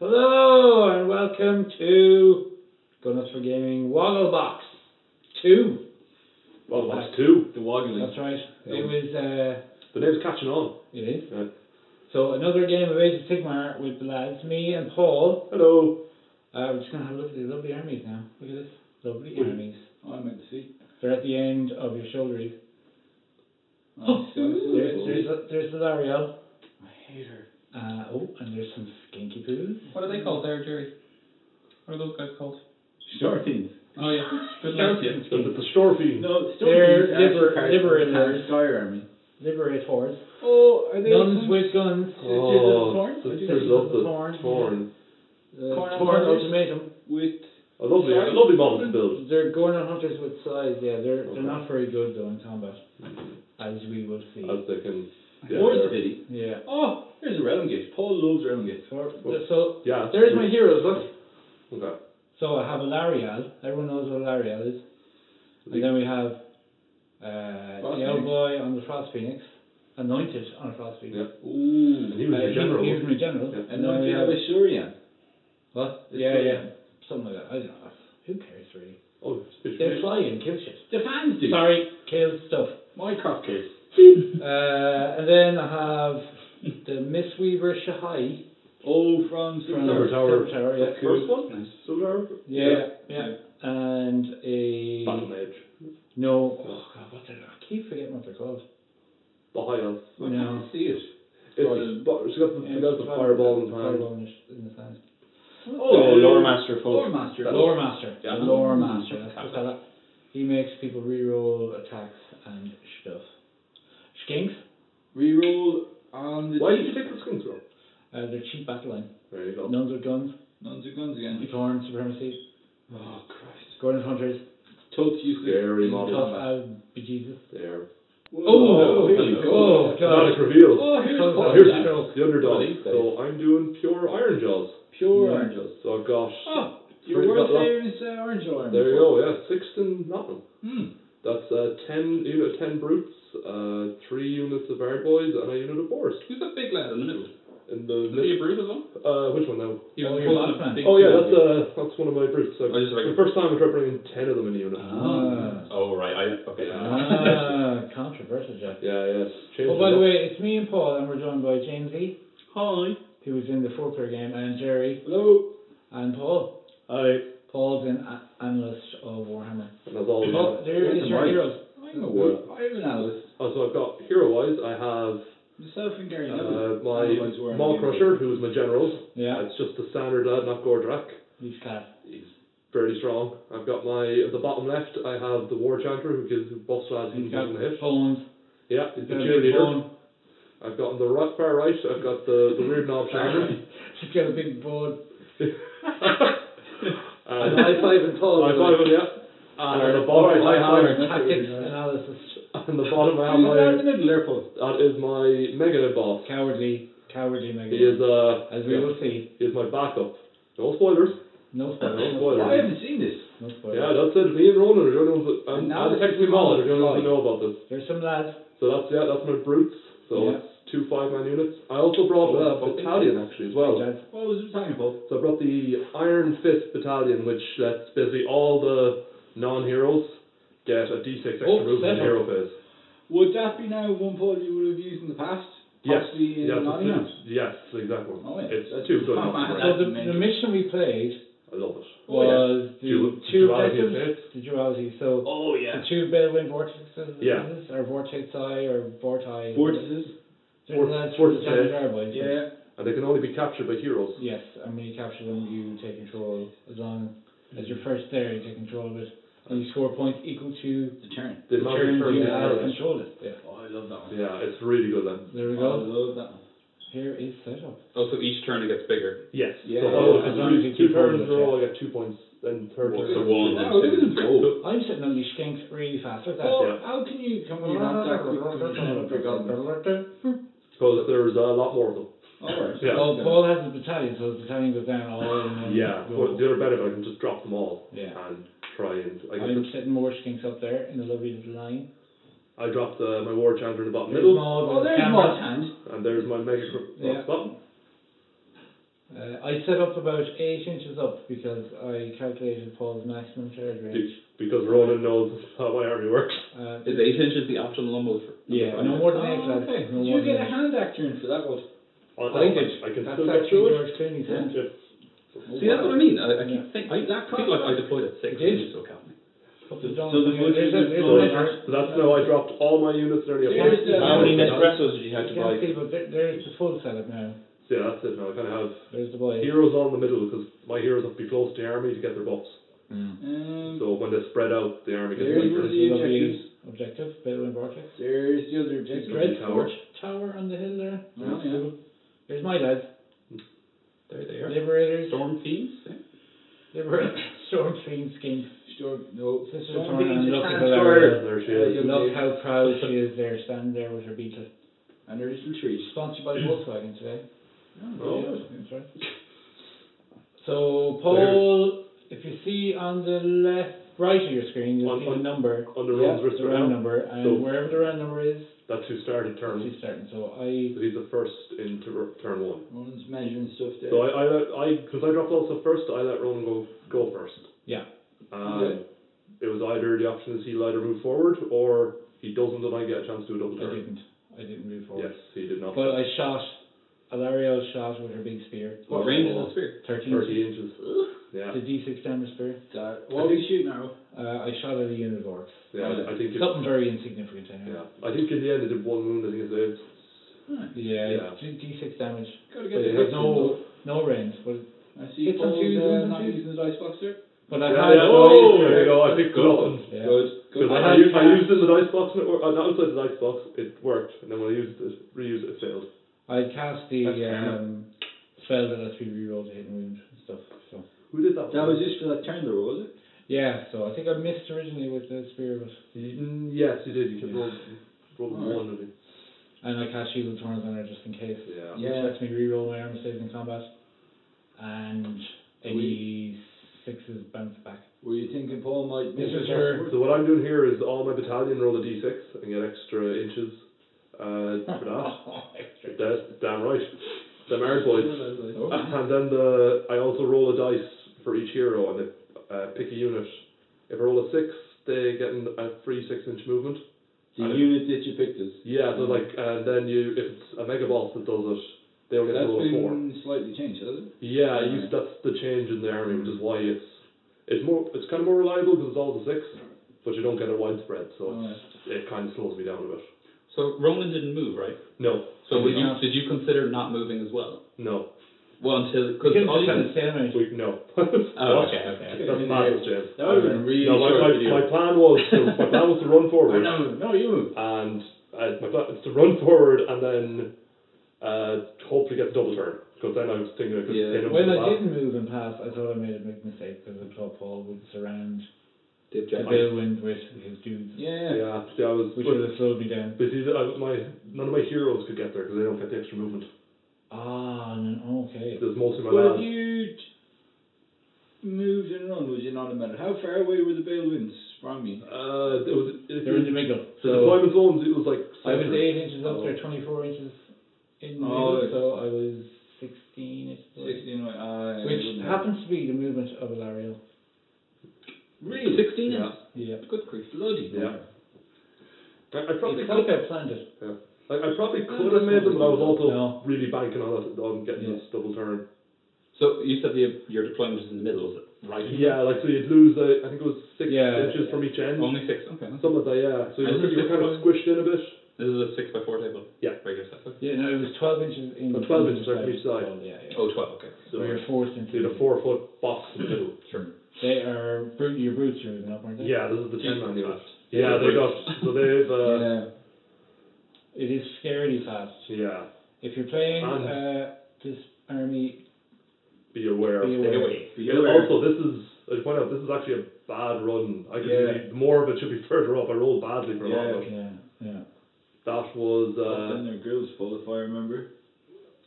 Hello and welcome to GoNuts for Gaming Wogglebox 2. Well, that's two. The Woggling. That's right. It was, uh, The name's catching on. it is. Yeah. So another game of Age of Sigmar with the lads, me and Paul. Hello. Uh, we're just going to have a look at the lovely armies now. Look at this. Lovely Oi. armies. Oh, I meant to see. They're at the end of your shoulders. Oh, There's, there's, a, there's the Alarielle. I hate her. Uh, oh, and there's some skinky poos. What are they called there, Jerry? What are those guys called? Starfiends. Oh yeah, good luck. Yeah. The, the, the store fiend. No, They're Starfiends are liber- part of liberators. Sky Army. Liberators. Oh, are they Guns some- with guns. Oh, Torn? sisters Sisters of of the the Thorn. Torn. Uh, Corn Torn Hunters? Ultimatum. with A lovely, a lovely model to build. They're Kurnoth Hunters with size, yeah. They're Okay. they're not very good though in combat, as we will see. As they can. Yeah, Wars they're- City. Yeah. Oh, here's a Relengate. Paul loves Relengate. So, so Yeah. there's my heroes. Look. Okay. So I have a Larial. Everyone knows what a Larial is. And then we have uh, Frost the Phoenix? Boy on the Frost Phoenix, anointed on a Frost Phoenix. Yeah. Ooh. And he was Uh, your general. He, was my general. Yeah. And then then we we have have a Shurian. what? a Yeah, yeah, something like that. I don't know. Who cares really? Oh, it's They fly and kill shit. The fans do. Sorry, kill stuff. Minecraft kids. Uh, and then I have the Mistweaver Shahai Oh, from from Silver Tower. Silver Tower, yeah. First one? Nice. Silver Yeah, yeah. And a Battle Mage. no. Oh God, what did I, I keep forgetting what they're called? The high elf. I No. can't see it. It's, but it's got the, Yeah, got the fireball in the hand. Fireball in the, in the hand. Oh, Lore Master Folk. Lore Master. Lore Master. Yeah. Lore Master. That's the fella. He makes people reroll attacks and stuff. Skinks. Reroll on the Why did you teeth. take the skins bro? Uh, they're cheap battle line. There you go. Nuns with guns. Nuns and guns again. Torn supremacy. Oh, Christ. Kurnoth Hunters. Totes useless. Scary in model. Tough combat. as bejesus. There. Oh, here we oh, go. God. Dramatic reveal. Oh, here's Oh, Oh, here's Jack. the underdog. Well, these days. So I'm doing pure Iron Jaws. Pure Yeah. orange. So I've got. Oh, your Three world got lots. famous uh, orange army. There you go. Yeah, Sixton nothing. Hmm. That's uh, 10 unit 10 brutes, uh, 3 units of Ardboys, and a unit of Boars. Who's that big lad in the middle? In the Is he a brute as well? uh, which one now? He Oh, was your pulling boss man. Oh yeah, that's uh, that's one of my brutes. So Oh, just like- the first time I tried bringing 10 of them in a unit. Ah. Oh right, I okay. Ah, controversial, Jack. Yeah, yeah. Changed Oh, by the way, it's me and Paul, and we're joined by Jamesy, Hi. who was in the four-player game, and Jerry, Hello. and Paul. Aye. Paul's an analyst of Warhammer. And as always. Oh, there is your heroes. I'm a war. I'm an analyst. Oh, so I've got hero wise, I have Myself and Gary uh, my Maw-krusha, who's my general. Yeah, It's just the standard lad, not Gordrakk. he's class. He's fairly strong. I've got my at the bottom left. I have the War Chanter, who gives who buffs lads got the hit. bones. Yeah, he's the cheerleader. I've got on the right, far right. I've got the the weird knob Chanter. He's got a big bone. and high five and Paul. High five, yeah. And at the bottom I have tactics analysis. on the bottom I have Who's my the middle there, that is my Megalith boss. Cowardly, cowardly mega. He is uh As we will see. he is my backup. No spoilers. No spoilers. No spoilers. I haven't seen this. No spoilers. Yeah, that's it. Me and Ronan are the only ones that, and, And now and this technically Molly are the only ones that know about this. There's some lads. So that's yeah, that's my brutes. So Yeah. It's two five man units. I also brought oh, uh, a Cool. battalion actually as well. lads. What was it talking about? So I brought the Iron Fist Battalion, which lets basically all the non-heroes get a D6 extra Oh, movement in hero phase. Would that be now one Paul you would have used in the past? Yes, Possibly in yes, it's, Nottingham? yes, exactly. Oh, yeah. It's That's- too good. Oh, not to man. So the, the mission we played I love it. Oh, yeah. was the two duality of objectives. fates. The duality. So Oh, yeah, the two Balewind vortexes, Yeah. or vortexi, or vorti. Vortices. There's Vort- lads from the vortices. Standard Guard boys. Yeah. And they can only be captured by heroes. Yes, and when you capture them, you take control. As long as you're first there, you take control of it, and you score points equal to The turn. The the amount of turns turns you they have have. controlled it. Yeah. Oh, I love that one. Yeah, it's really good then. There we go. I go. love that one. Here is setup. Oh, so each turn it gets bigger. Yes. Yeah, so yeah, all as long as the you two keep hold of turns it, in a row. I get two points. Then third So turn. one, Wow, then this two. is cool. I'm sitting on these skinks really fast. Look at that. Paul, Yeah. how can you come you're not that quick when you come up your goblins? Because there's a lot more of them. Alright. Yeah. Well, Paul has his battalion, so his battalion goes down all in one Yeah, go. but the other benefit, I can just drop them all Yeah. and try and I I'm guess setting more skinks up there in a lovely little line. I dropped uh, my war chanter in the bottom There's middle, Maud Oh, with there's camera. Maud's hand. and there's my mega cr- Yeah. bottom. Uh, I set up about eight inches up because I calculated Paul's maximum charge range. Because Ronan knows how my army works. Uh, Is eight inches the optimal number for? yeah, no more than eight, Oh, lads. okay. No Did you get a hand actor in for that one? I, I did. I can That's still get actually through it. George Clooney's hand. Yeah. See, that's what I mean. I, I keep Yeah. thinking. I, That I feel like I deployed at six It inches, so count me. Up So- and down. so the Yeah, budget there's a- was there's a low. measure. So that's now I dropped all my units nearly a There's point. the- How many Yeah. Nespressos did you have to You can't buy? see, but there, there's the full setup now. So yeah, that's it now. I kind of have There's the boy. heroes on the middle because my heroes have to be close to the army to get their buffs. Um, So when they spread out, the army gets There's weaker. one the Lovely objectives. Objective, Balewind Vortex. There's the other objective. Dread- Dreadfort Tower on the hill there. Oh, That's yeah. There's my lads. There they are. Liberators. Storm fiends. Yeah. Liber- Storm Fiend Skin. Storm, no. Sister Storm Thorn and Beach look at Transport. There she Uh, is. you- Look how proud she is there, standing there with her beetle. And her little tree. Sponsored by Volkswagen today. Oh. Yeah, that's right. So, Paul, if you see on the left, right of your screen, you'll On- see the on- number, On the the round number, and So- wherever the round number is, That's who started turn. she's starting. So I, So he's the first into r- turn one. One's measuring stuff there. So I, I, let- I, because I dropped also first, I let Ronan go go first. yeah, Um, Okay. It was either the option is he'll either move forward or he doesn't, and I get a chance to do a double I turn. didn't, I didn't move forward. Yes, he did not. But I shot, Alarielle shot with her big spear. What range is the spear? 13 Thirty inches. Yeah, The D6 damage spear. That, what are you shooting at? Uh, I shot at a unit of orcs. yeah. I, I think. It, Something very insignificant anyway. yeah, I think in the end it did one wound. I think it said. Yeah, Yeah. D- D6 damage. Gotta But get it no, no range. But, I see It's Paul's uh, not using the dice box there. but I Yeah, had, yeah, oh, there you go. I picked it up. yeah. Good. Good. I, I I, had used, I used it in the dice box, and it, wor- uh, not outside the dice box, it worked, and then when I used it, reused it, it failed. I cast the That's fair enough. um, spell that lets me reroll the hidden wound and stuff. So Who did that? That was just for that turn though, was it? yeah, so I think I missed originally with the spear, but Y- mm, Yes, you did. You could Yeah. roll, roll the Alright. one. I think. and I cast shield of thorns on her just in case. Yeah. Which Yeah. lets me reroll my armor saves in combat, and any sixes bounce back. Were you thinking Paul might This miss is it her- So what I'm doing here is all my battalion roll a d6 and get extra inches uh, for that. That's damn right. Them hard boys. Oh. And then the I also roll a dice for each hero and they uh, pick a unit. If I roll a six, they get an- a free six inch movement. The And unit that you picked us. Yeah, so like and then you if it's a mega boss that does it, they only get to That's roll a four. been slightly changed, has it? Yeah, Yeah. you, that's the change in the army, which is why it's it's more it's kind of more reliable because it's all the six, but you don't get it widespread, so Alright. it kind of slows me down a bit. So Ronan didn't move, right? No, So would you, did you consider not moving as well? no, Well, until because all you can. a stalemate. we, no. Oh, okay, okay. okay. That's madness, James. That would have been really No, my, short my, video. my plan was to my plan was to run forward, no, no, you move. and uh, my plan was to run forward and then uh, hopefully get the double turn. Because then I was thinking I could Yeah. pin When I didn't move and pass, I thought I made a big mistake because I thought Paul would surround The the objective. Balewind with his dudes, Yeah. Yeah, see, I was. which But, would have slowed me down. but see, I, my none of my heroes could get there because they don't get the extra movement. Ah, no, okay. There's mostly my But if lads. you moved and run, was you not a minute? How far away were the Bale winds from you? Uh, it was. If They're in the you, middle. the So deployment zones, it was like. I was center. 8 inches up Oh. there, 24 inches in the Oh, middle, so I was 16 inches away. 16 away. Uh, Which happens to be the movement of a Alarielle. Really? Sixteen Yeah. inches. Yeah. Good grief, bloody. Yeah. I, I probably could. like I planned it. Yeah. I, I probably could have made them, but I was also No. really banking on it on getting Yeah. this double turn. So you said the, your deployment was in the middle, was it? Right. Yeah, like so you'd lose. Uh, I think it was six Yeah. inches from each end. Only six. Okay. that's- Something like that. Yeah. So you And were, you were kind of squished in a bit. This is a six by four table. Yeah. Regular size. okay. Yeah, no, it was 12 inches in Oh, 12 inches from each side. Oh, yeah, yeah. Oh, 12, okay. So Where you're forced into had a four foot box in the middle. Sure. They are brute, your brutes you're moving up, aren't they? Yeah, this is the ten Jesus man unit. Christ. Yeah, they got so they've uh, yeah. It is scarily fast. yeah. If you're playing And- uh, this army, Be aware. be Stay aware. away. Be aware. also, this is I point out this is actually a bad run. I could Yeah. really, more of it should be further up. I rolled badly for a lot of it. Yeah, yeah. That was Uh, uh, then their grills full, if I remember.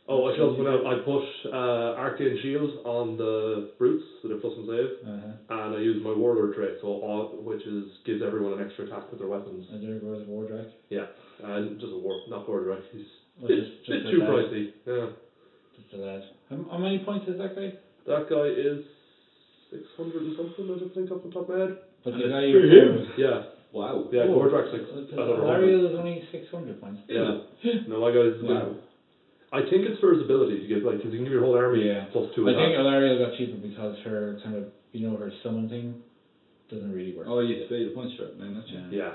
oh I should point out I put uh, arcane shield on the brutes so they're plus and save, Uh-huh. and I used my warlord trait so all, which is gives everyone an extra attack with their weapons. And there goes Wardrak. Yeah, and just a war not right. He's Well, just, bit just too like that. pricey. Yeah. Just a lad. How, how many points is that guy? That guy is 600 and something, I don't think, off the top of my head. But the guy you're him. Yeah, Wow. yeah, Oh. Gordrakk's like, Because I don't know. Is only 600 points. Yeah. No, my guy's. Wow. I think it's for his ability to give, like, because you can give your whole army Yeah. plus two I think attack. Alarielle got cheaper because her kind of, you know, her summon thing doesn't really work. Oh, you pay the points for it, man. That's Yeah. Yeah,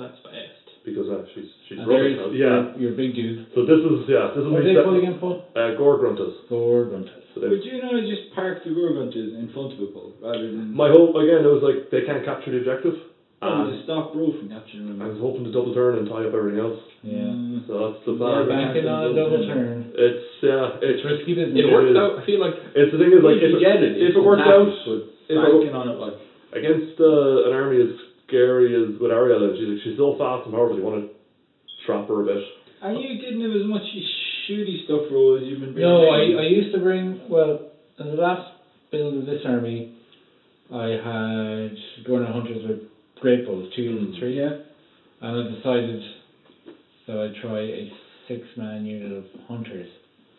That's fast. because uh, she's she's And rubbish there's now. Yeah. your, your big dude. So this is yeah this is What are me they set- called again, Paul? uh, Gore-gruntas. Thor Gruntus. So they- Would you not just park the Gore-gruntas in front of it, Paul, rather than my hope again it was like they can't capture the objective. Oh, And to stop Bro from capturing them? I was hoping to double turn and tie up everything else. Yeah. Mm. So that's the Yeah, plan. Banking on a double turn. It's yeah It's it's risky business. It It works out. I feel like it's the thing is like if if it, get it, if it works out but if it- banking on it like against uh, an army as scary as with Ariel is, she's like, she's so fast and powerful. You want to trap her a bit. And you didn't have as much shooty stuff, Ro, as you've been bringing. No, in. I, I used to bring, well, in the last build of this army, I had Kurnoth Hunters with great bows, two and Mm. three, Yeah. and I decided that I'd try a six man unit of hunters,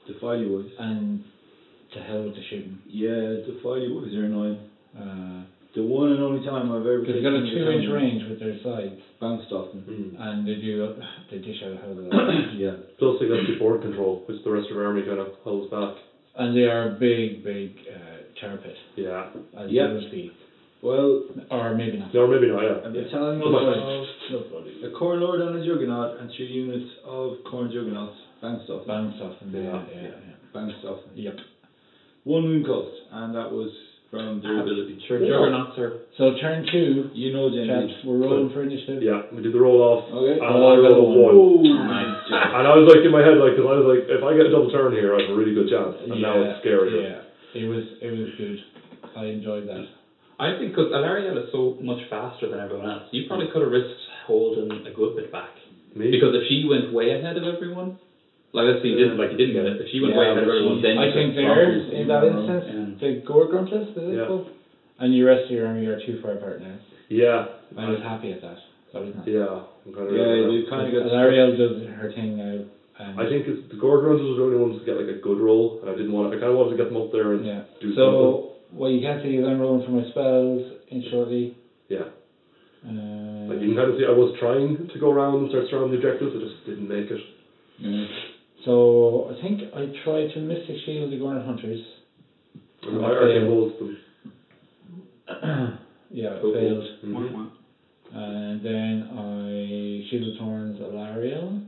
The Filey boys. and to hell with the shooting. Yeah, the Filey boys are annoying. Uh, The one and only time I've ever because they taken got a two inch range with their sides, Bounced off them. Mm. and they do, they dish out a hell of a lot. yeah. Plus they got the board control, which the rest of the army kind of holds back. And they are a big, big uh, char pit, Yeah. as Yeah. you will see. Well, Or maybe not. No, maybe not. Yeah. a battalion Come on. of a Khorne Lord and a Juggernaut and three units of Khorne Juggernauts bounced stuff, them. Bounce off and Yeah. yeah, yeah, yeah. Bounced off them. Yep. One wound cost, and that was from their ability. sure Yeah. juggernauts are. So turn two, You know, Jenny. chaps, we're rolling for initiative. Yeah. We did the roll off. Okay. And I rolled a one. Oh, Nice. And I was like in my head, like, because I was like, if I get a double turn here, I have a really good chance. And now it's scary. Yeah, it was it was good. I enjoyed that. I think because Alarielle is so much faster than everyone else, you probably could have risked holding a good bit back. Me? Because if she went way ahead of everyone, like let's say you didn't, like you didn't get it, if she went Yeah, way ahead of but everyone, she- then I you think could- there, bonkers, in that you know, instance, and- the Gore-gruntas, is it Yeah. called? And the rest of your army are too far apart now. yeah. I was happy at that. That was. Yeah. I'm kind of Yeah, you kind of got. Ariel does her thing now. And I think it's, the Gore-gruntas was the only ones to get like a good roll, and I didn't want. I kind of wanted to get them up there and yeah. do something. So what you can see is I'm rolling for my spells in shortly. Yeah. Uh, Like you can kind of see, I was trying to go around and start surrounding the objectives, I just didn't make it. Yeah. so I think I tried to Mystic Shield the Kurnoth Hunters. And Oh, I arcane failed. them. yeah, it Cool. failed. Mhm. And then I Shield of Thorns Alarielle.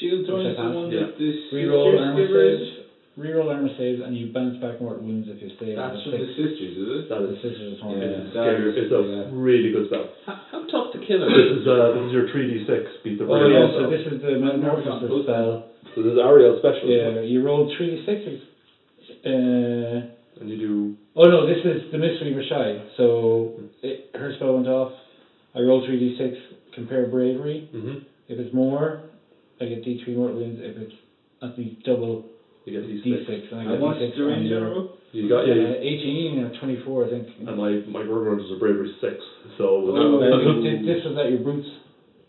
Shield Thorn is the have, one yeah. that this Reroll armor give saves. Reroll armor saves, and you bounce back mortal wounds if you stay on That's the from the six. sisters, is it? That The is Sisters of Yeah. it's, scary. is- it's a yeah. really good spell. How, how tough to kill This it? is uh, this is your three d six beat the Oh brain yeah, so spell. this is the Metamorphosis Metamorphosis. spell. So this is Ariel special. Yeah, you roll three sixes. Uh, And you do oh no, this is the Mistweaver Shy. So it, her spell went off. I roll three d six. Compare bravery. hmm If it's more, I get d three mortal wounds. If it's at least double, you get it's these d six. six, and I And get what's d six the range on on your. roll? You got Uh, 18 or 24, I think. And my my Gore Grunters a bravery six. So Oh. Uh, this, this was at your brutes.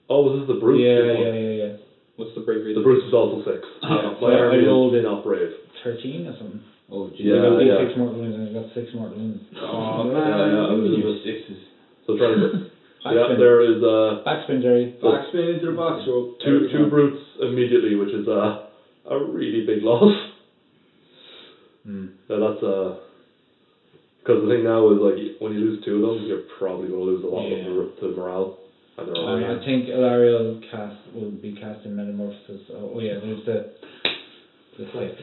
oh, this is the brute. yeah, one. yeah, yeah, yeah. What's the bravery? The brute is also six. Yeah, so my I army rolled is not brave. 13 or something. Oh, Yeah, I got yeah. D6 mortal wounds and I got 6 mortal wounds. Oh, man. yeah, I was yeah. level sixes. So try to yeah, Backspin. there is uh Backspin, Jerry. Backspin into the box rope. two two brutes immediately, which is uh, a really big loss. Yeah, that's uh, because the thing now is like when you lose two of them, you're probably going to lose a lot Yeah. of the, the morale and their Um, army. I think Alarielle cast will be cast in Metamorphosis. Oh, oh yeah, there's the the six.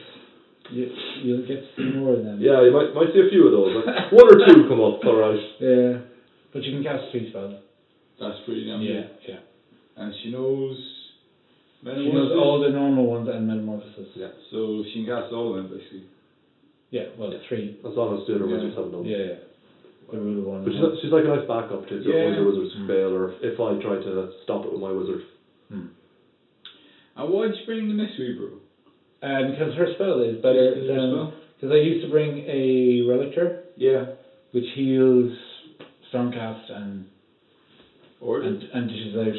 You, you'll get to see more of them. yeah, you might might see a few of those. Like, one or two come up, all right. Yeah. But you can cast three spells. That's pretty damn Yeah, good. yeah. And she knows. She knows all the normal ones and Metamorphosis. Yeah. So she can cast all of them basically. Yeah, well, three. As long as the other Yeah. wizards haven't. Yeah, yeah. The rule of one. But she's, she's like a nice backup to if your Yeah. your wizards Mm. fail, or if I try to stop it with my wizard. Hmm. And why'd you bring the Mistweaver? Uh, because her spell is better Is her than. spell? Because I used to bring a Relictor, Yeah. which heals Stormcast and Or and, and dishes out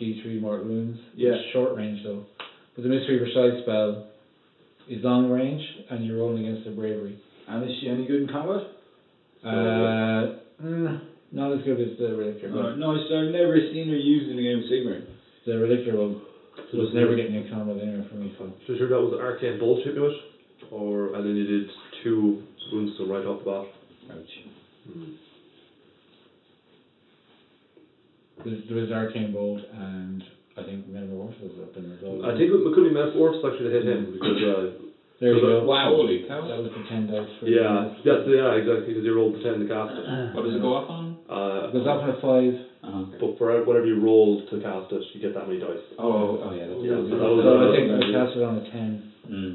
D3 mortal wounds. Yeah. It's short range though. But the mystery precise spell is long range, and you're rolling against the bravery. And is she any good in combat? Uh, mm, not as good as the relictor, No, no, so I've never seen her used in a game of Sigmar. the relictor will, so was never getting a combat anywhere from me. So. So sure that was arcane bolt hit me with, or and then you did two wounds to right off the bat. Ouch. There there was arcane bolt, and I think metamorphosis was up in as well. I think it could be Metaphors actually to hit him because uh, there you go. Wow. Holy cow. That was the ten dice. For yeah, that's yeah exactly because you rolled the ten to cast it. What does it go up on? Uh, It goes up on a five. Oh, okay. but for whatever you roll to cast it, you get that many dice. Oh, oh yeah, that's Yeah, so that was, So I uh, think I cast it on a ten. Mm.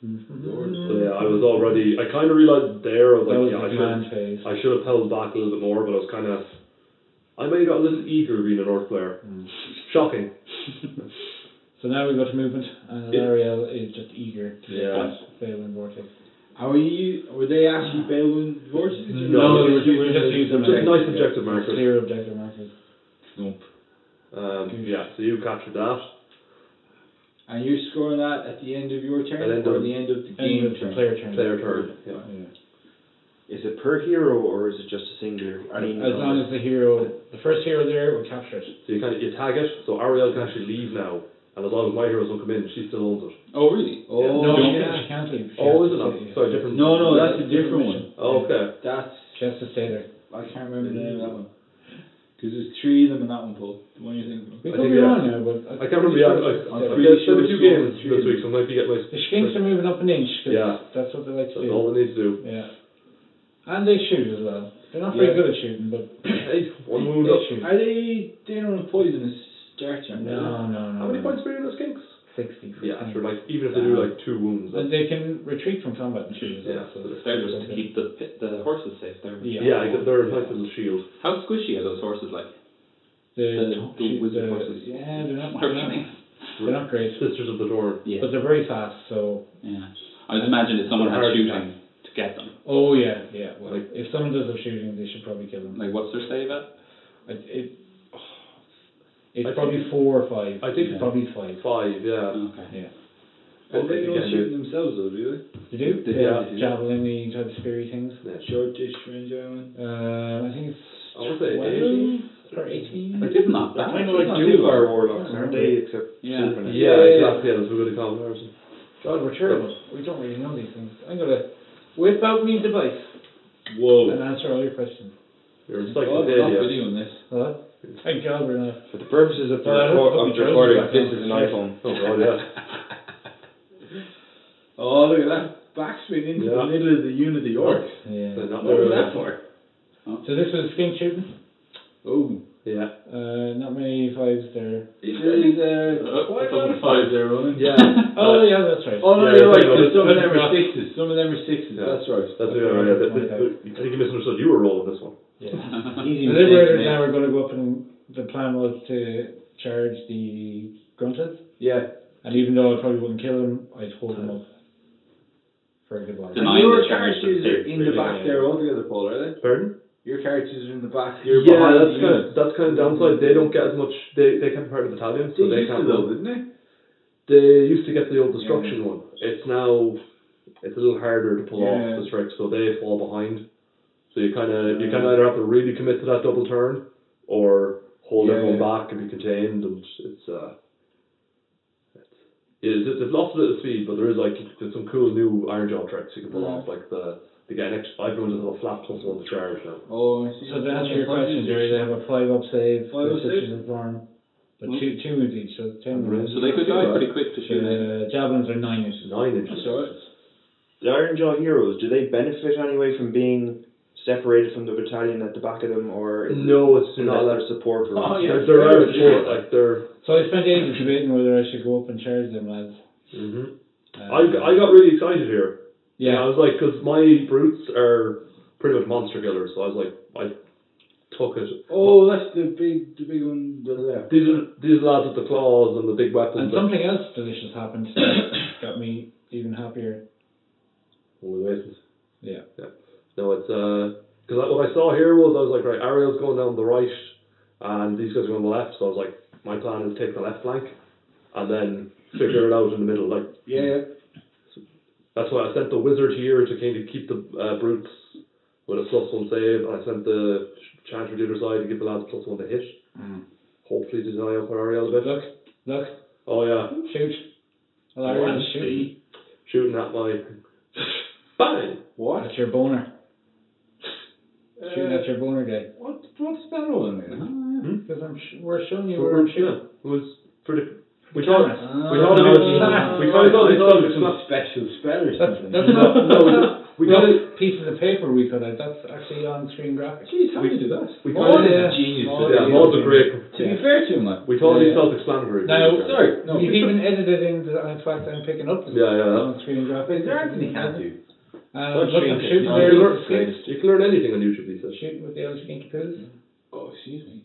So yeah, I was already. I kind of realized there. I was That was like, yeah, I should. I should have held back a little bit more, but I was kind of. I may have got a little eager being an North player. Mm. Shocking. So now we go to movement, and Yeah. Ariel is just eager to Yeah. fail in vortex. Are we, were they actually Balewind vortices? or No, were we they were just using Just them nice as objective markers. clear objective markers. Nope. Um, yeah, so you captured that. And you're scoring that at the end of your turn At the end or of- the end of the And game it's a turn? player turn. Player turn. Yeah. Yeah. Is it per hero or is it just a singular? I mean, As long as the hero, the first hero there will capture it. So you kind of you tag it. So Ariel can actually leave now, and as long as my heroes don't come in, she still owns it. Oh, really? Oh, no, she, yeah. she can't leave. She Oh, is it? Not? stay- Sorry, different. No, no, that's a different one. Oh, okay. That's, She has to stay there. I can't remember the name of that one. Because there's three of them in that one, Paul. The one you're thinking of. We I could think, be yeah. wrong now, but I can't remember. Yeah, I, I'm I, I pretty sure there were it's two games this week, so I might be getting my. The skinks are moving up an inch. 'cause Yeah. That's what they like to That's do. all they need to do. Yeah. And they shoot as well. They're not very Yeah. good at shooting, but Hey, one wound up. shoot. Are they, they don't poisonous starch? No, no, no. How many no. points for you in the skinks? 60. for Yeah, ten. sure. Like even if they do like two wounds. And they can retreat from combat and shoot as well. Yeah, so so They're just to keep the pit- the horses safe. They're Yeah. Yeah, I get- they're a nice little shield. How squishy are those horses like? The, the- the shoot- wizard the- horses. Yeah, they're not, they're not, they're not great. Sisters of the Thorn. Yeah. But they're very fast, so. Yeah. I just imagine if someone had hard shooting to get them. Oh, yeah, yeah. Well, Like- if someone does have shooting, they should probably kill them. Like, what's their save at? It, it, it's I probably think- four or five. I think it's it's probably five. Five, yeah. Okay. Yeah. Are they all Again, shooting themselves though, do they? They do? They- They yeah, have they do. javelin type speary things. Yeah. Short dish range island. Uh, I think it's I want to say 12 eighty. or 18. Like, it's not they're bad. kind of like not two too fire bad. warlocks, aren't they? Except Yeah. super nice. Yeah, Yeah. exactly. Yeah, that's a good comparison. God, we're terrible. We don't really know these things. I'm going to whip out me device Whoa. and answer all your questions. You're a God, we're not encyclopedia. videoing this. Huh? Thank God we're not. For the purposes of the, Well, I don't record- put of my the trousers recording, back this on. is an iPhone. Oh god, yeah. Oh, look at that backswing into Yeah. the middle of the unit of York. Yeah. They're not What was that for? So this was skin shooting. Oh. Yeah. Uh, not many fives there. There's uh, quite a lot of fives there running. Yeah. Oh yeah, that's right. Oh no, Yeah, you're right. yeah, 'cause some of them are sixes. Some of them are sixes. Yeah. That's right. That's Okay, it, yeah, yeah. that's That- my that- I think you misunderstood. You were rolling this one. Yeah. Easy The mistake Liberators to now make. are going to go up and the plan was to charge the Grunted. Yeah. And even though I probably wouldn't kill them, I'd hold them up for a good while. Deny And your the charge characters are in the really, back yeah. there altogether, Paul, are they? Pardon? Your characters are in the back. You're yeah, behind that's kind of that's kind of downside. They don't get as much. They they can't be part of the battalion, They so they used to can't. though, didn't they? They used to get the old destruction one. It's now it's a little harder to pull Yeah. off the trick, so they fall behind. So you kind of you kind of either have to really commit to that double turn, or hold Yeah. everyone back and be contained, and it's uh. It's, it's, it's lost a little speed, but there is like there's some cool new iron jaw tricks you can pull off, like the they get an extra. Everyone just have a flat plus one to charge now. Oh, I see. So to answer your question, Jerry, they have a five up save, Five up with save? Sisters of Thorn, but Hmm. two two with each, so ten And rounds. So they could die pretty quick to shoot in. The javelins are nine inches. Nine inches. That's alright. The Iron Jaw heroes, do they benefit anyway from being separated from the battalion at the back of them, or is No, it's not. unless Like, there's support? For Oh, around? yeah. they're, they're fair, yeah. like they're. So I spent ages debating whether I should go up and charge them, lads. hmm Uh, I, got- I got really excited here. Yeah. I was like, because my brutes are pretty much monster killers, so I was like, I took it. Oh, that's the big, the big one. The left. These are these lads with the claws and the big weapons. And something else delicious happened that got me even happier. Oh, the aces. Yeah. Yeah. No, it's uh, because what I saw here was I was like, right, Ariel's going down the right, and these guys are going on the left. So I was like, my plan is take the left flank, and then figure it out in the middle. Like Yeah. That's why I sent the wizard here to kind of keep the uh, brutes with a plus one save, and I sent the chanter to the other side to give the lads plus one to hit. Mm. Hopefully to deny up Ariel a bit. Look, look, Oh yeah, shoot. Hilarious, shooting. shooting at my bang. What? That's your boner. Shooting Uh, at your boner guy. what? What's that all in there? Because I'm sh- we're showing you But where I'm we're- shooting. yeah, it was for the we thought Cameras. we thought Ah, it was we thought it was- it some not- special spell or something. that's No, not, no, we- not we real got it- pieces of paper we cut out. That's actually on screen graphics. Jeez, how we- do you do that? we Oh, kind of yeah. Genius. Oh, yeah. Maud's a great. To be fair to him, like. We thought Yeah. self-explanatory. Now, Sorry, no. You've even edited in the in fact I'm picking up Yeah, yeah. on screen graphics. There anything he can't do? Um, look, I'm it. shooting No, you, can learn, you can learn anything on YouTube these days. Shooting with the old skinky poos. Oh, excuse me.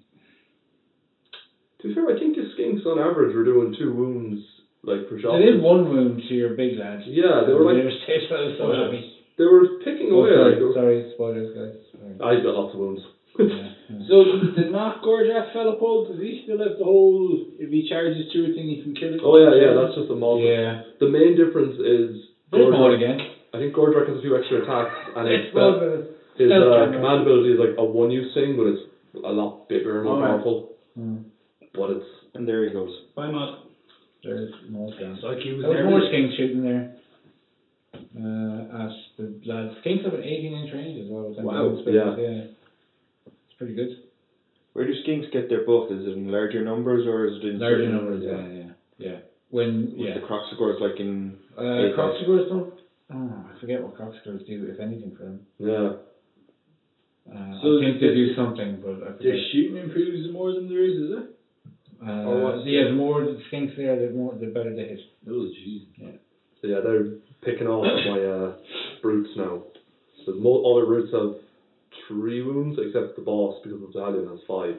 To be fair, I think the skinks on average were doing two wounds like per shot. They did one wound to your big lad. Yeah, they were like They were staged, so happy. they were picking Oh, away. sorry, like, sorry, spoilers, guys. Sorry. I got lots of wounds. Yeah, yeah. So did not Gorjak fella Paul? Does he still have the whole? If he charges through a thing, he can kill it. oh yeah, yeah, that's just a mod. Yeah. The main difference is There's more Gordrakk, again. I think Gordrakk has a few extra attacks, and his, It's more spell, a- his uh, command ability is like a one-use thing, but it's a lot bigger and more Alright. powerful. Hmm. But it's And there he goes. Bye, Matt. There's more again. Like he was There was more with- skinks shooting there. Uh, at the lads. Skinks have an 18 inch range as well. Wow, guns, but yeah. yeah. It's pretty good. Where do skinks get their buff? Is it in larger numbers or is it in Larger certain- numbers, yeah, yeah. Yeah. When, With yeah. the Kroxigors like in Uh, Eight Kroxigors don't. Oh, I forget what Kroxigors do, if anything, for them. yeah. Uh, So I think they do something, but I The forget. shooting improves more than there is, is it? Uh, or what's yeah, the- the more the skinks there, the more the better they hit. Oh jeez. So yeah, they're picking off my uh, brutes now. So mo- all my brutes have three wounds, except the boss because the battalion has five,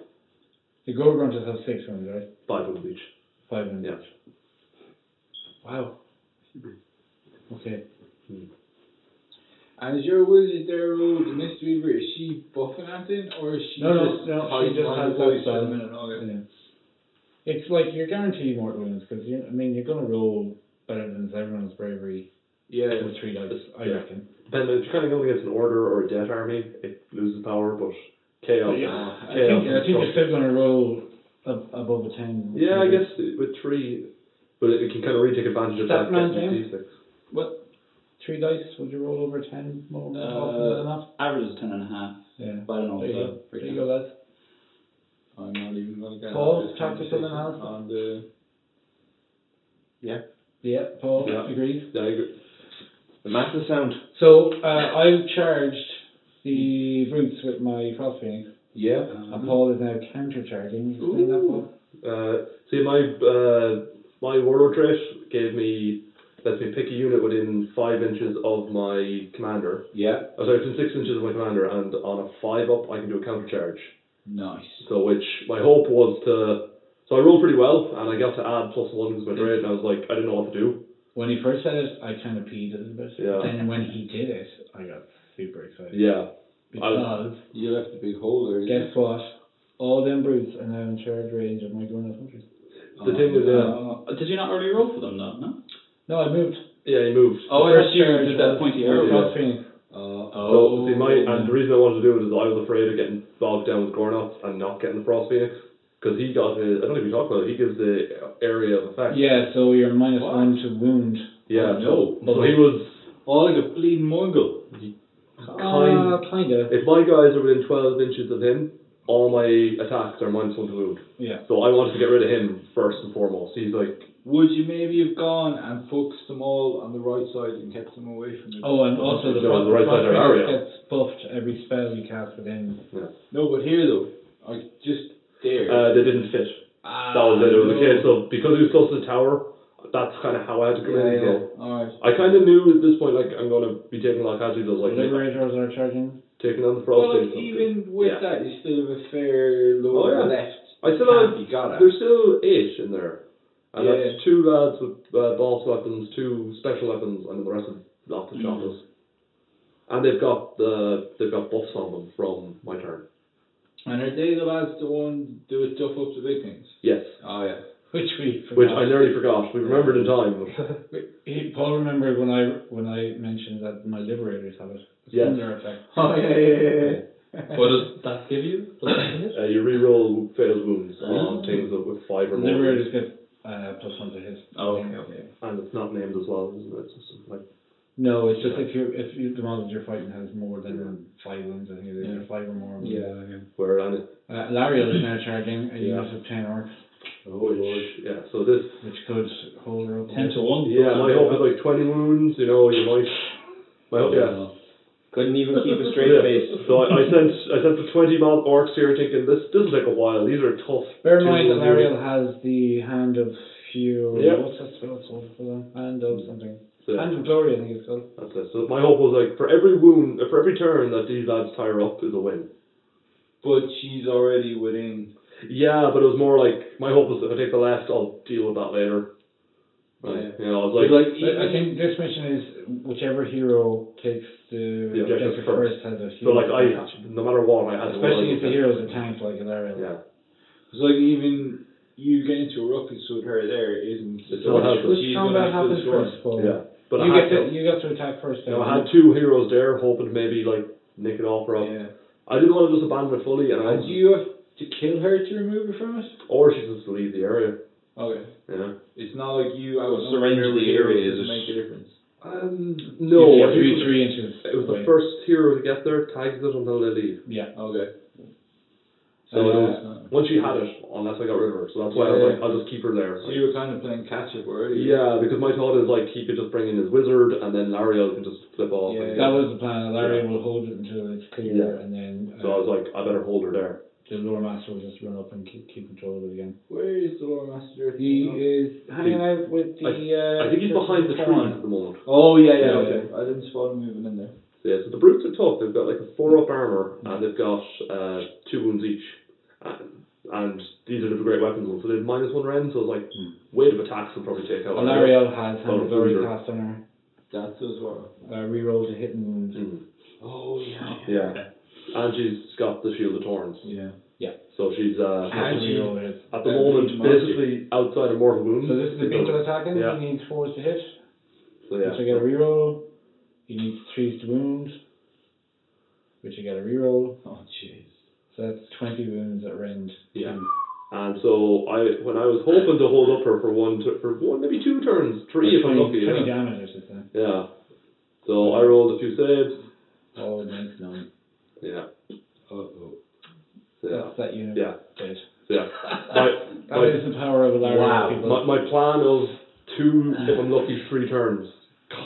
The Gore-gruntas have six ones, right? five wounds each. Five ones Yeah. each. Wow. Okay. And is your wizard there, Road, the mystery weaver, is she buffing at it, or is she No, no, just no, she just has the that voice for spell. minute? Yeah. Yeah. It's like you're guaranteed more wounds because you. I mean, you're gonna roll better than everyone's bravery Yeah. with three dice. I Yeah. reckon. Then if you're kind of going against an order or a death army, it loses power, but chaos. Yeah, I chaos think, I think you're still gonna roll ab- above a ten. with Yeah, I guess with three, but it can kind of really take advantage of that. man, getting James? D6. Three dice. Would you roll over ten more Uh, often than not? Average is ten and a half. Yeah. But I don't know. There you go. that There you go, lads. I'm not even going to get Paul, on this tactical conversation analysis. on the. Yeah, Paul Yeah. agrees. Yeah, I agree. the massive sound. So uh, I've charged the brutes with my frost phoenix, Yeah. and Paul is now counter charging. Explain that, Paul. Uh, see, my uh, my warlord trait gave me lets me pick a unit within five inches of my commander. Yeah. Oh, sorry, within six inches of my commander, and on a five up, I can do a counter charge. Nice. So, which my hope was to. So I rolled pretty well, and I got to add plus one because my trait, and I was like, I didn't know what to do. When he first said it, I kind of peed a little bit. Yeah. Then when he did it, I got super excited. Yeah. Because You left a big hole there. guess what? All them brutes are now in charge range of my gun of hunters. The thing is, yeah, Uh, did you not already roll for them though? No. No, I moved. yeah, he moved. Oh, I first thought you did that was pointy the arrow. Frost phoenix. Uh, So, see, my and the reason I wanted to do it is I was afraid of getting bogged down with Kurnoth and not getting the Frost Phoenix because he got his. I don't know if we talked about it. He gives the area of effect. Yeah, so you're minus What? one to wound. Yeah. Oh, So, so he was all like a bleeding Mongol. Uh, kinda. If my guys are within 12 inches of him, all my attacks are minus one to wound. Yeah. So I wanted to get rid of him first and foremost. He's like, Would you maybe have gone and focused them all on the right side and kept them away from the? Oh, and also the No, frost, the right frost side of phoenix area. gets buffed every spell you cast within. No, but here though, I just there. uh, they didn't fit. ah, That was it. It was no. case of because he was close to the tower. That's kind of how I had to come Yeah, in. yeah. Alright. I kind of knew at this point like I'm going to be taking a lot of casualties. I was like Liberators are charging. taking on the frost. Well, like, even with Yeah. that, you still have a fair lower Oh, yeah. left. I still camp have- You got There's still eight in there. And Yeah. that's two lads with uh, boss weapons, two special weapons, and then the rest of lots of Mm. choppers. And they've got the they've got buffs on them from my turn. And are they the lads that one do stuff up to big things? Yes. Oh yeah. which we which. I nearly forgot. We remembered in time. But He, Paul remembered when I when I mentioned that my liberators have it. It's Yes. Effect. Oh yeah, yeah, yeah. What does that give you? Uh, you re-roll failed wounds on Oh. things with five or more, liberators get uh, plus one to his. Oh, okay, okay. and it's not named as well. Isn't it? It's just like No, it's just if you if you, the model you're fighting has more than five wounds, I think it is, Yeah. or five or more. wounds. Yeah. where and it, Uh, Lariel is now charging a Yeah. unit of ten orcs, oh lord, yeah. So this, which could hold her up. Ten to one. yeah, my hope is like twenty wounds. You know, you might. My hope, yeah. Couldn't even keep a straight Yeah. face. So I, I sent I sent the twenty mob orcs here, thinking this this will take a while. These are tough. Bear in two mind that wounds. Has the hand of fury. Yeah. What's that spell called for them? Hand of something. So, Hand of glory, I think it's called. That's it. So my hope was like for every wound, uh, for every turn that these lads tire up is a win. But she's already within. Yeah, but it was more like my hope was if I take the left, I'll deal with that later. Right. You know, I like, like I, I think this mission is whichever hero takes the, The objective objective first. first has a so like I, no matter what, I had to Especially if the it. hero's a tank like a Lariel. Yeah. It's like even you get into a ruckus with her there isn't. It's not helpful. Which She's combat happens first, Paul? Yeah. But you I get to to, you got to attack first. you know. I had two heroes there, hoping to maybe like nick it off her. Yeah. I didn't want to just abandon it fully, and I do you have to kill her to remove her from it? or she just leave the area. Okay. Yeah. It's not like you I Well, surrender the area, is doesn't it? make a difference. Um, no, you I have to think be it was- three inches. It was the first hero to get there, tags it until they leave. Yeah. Okay. So it was, Uh, once she had it, unless I got rid of her. So that's why I was like, I'll just keep her there. so you were kind of playing catch up already. Yeah, because my thought is like he could just bring in his wizard and then Lariel can just flip off. Yeah, and- That was the plan. Larry will hold it until it's clear, Yeah. and then uh, So I was like, I better hold her there. The lore master will just run up and keep, keep control of it again. Where is the Lore Master? He is hanging out with the. uh, I think he's behind the corn. trees at the moment. Oh yeah, yeah, Yeah, okay. I didn't spot him moving in there. So yeah, so the brutes are tough. They've got like a four up armor and they've got uh, two wounds each. And, and these are the great weapons ones. So they have minus one rend, so it's like weight of attacks will probably take out. Well, Lariel has Oh, hand of glory Bruiser. cast on her. That's as well. Uh, reroll to hit and wound. Mm. Oh yeah. Yeah. And she's got the shield of thorns. Yeah. So she's uh, Has to she- reroll at the moment being magic. basically outside of mortal wounds. So this is the because- beetle attacking. Yeah. He needs fours to hit. So yeah. Which I get a reroll. He needs threes to wound. Which I get a reroll. Oh jeez. So that's twenty wounds at rend. Yeah. And so I, when I was hoping to hold up her for one, tu- for one maybe two turns, three if I'm 20, lucky. Twenty Yeah. damage, I should say. yeah. So I rolled a few saves. Oh, makes none. Yeah. Uh oh. So yeah. That's that unit. Yeah. Dead. So yeah. My, That my, is the power of a Larry Wow. people. my, my plan of two, if I'm lucky, three turns.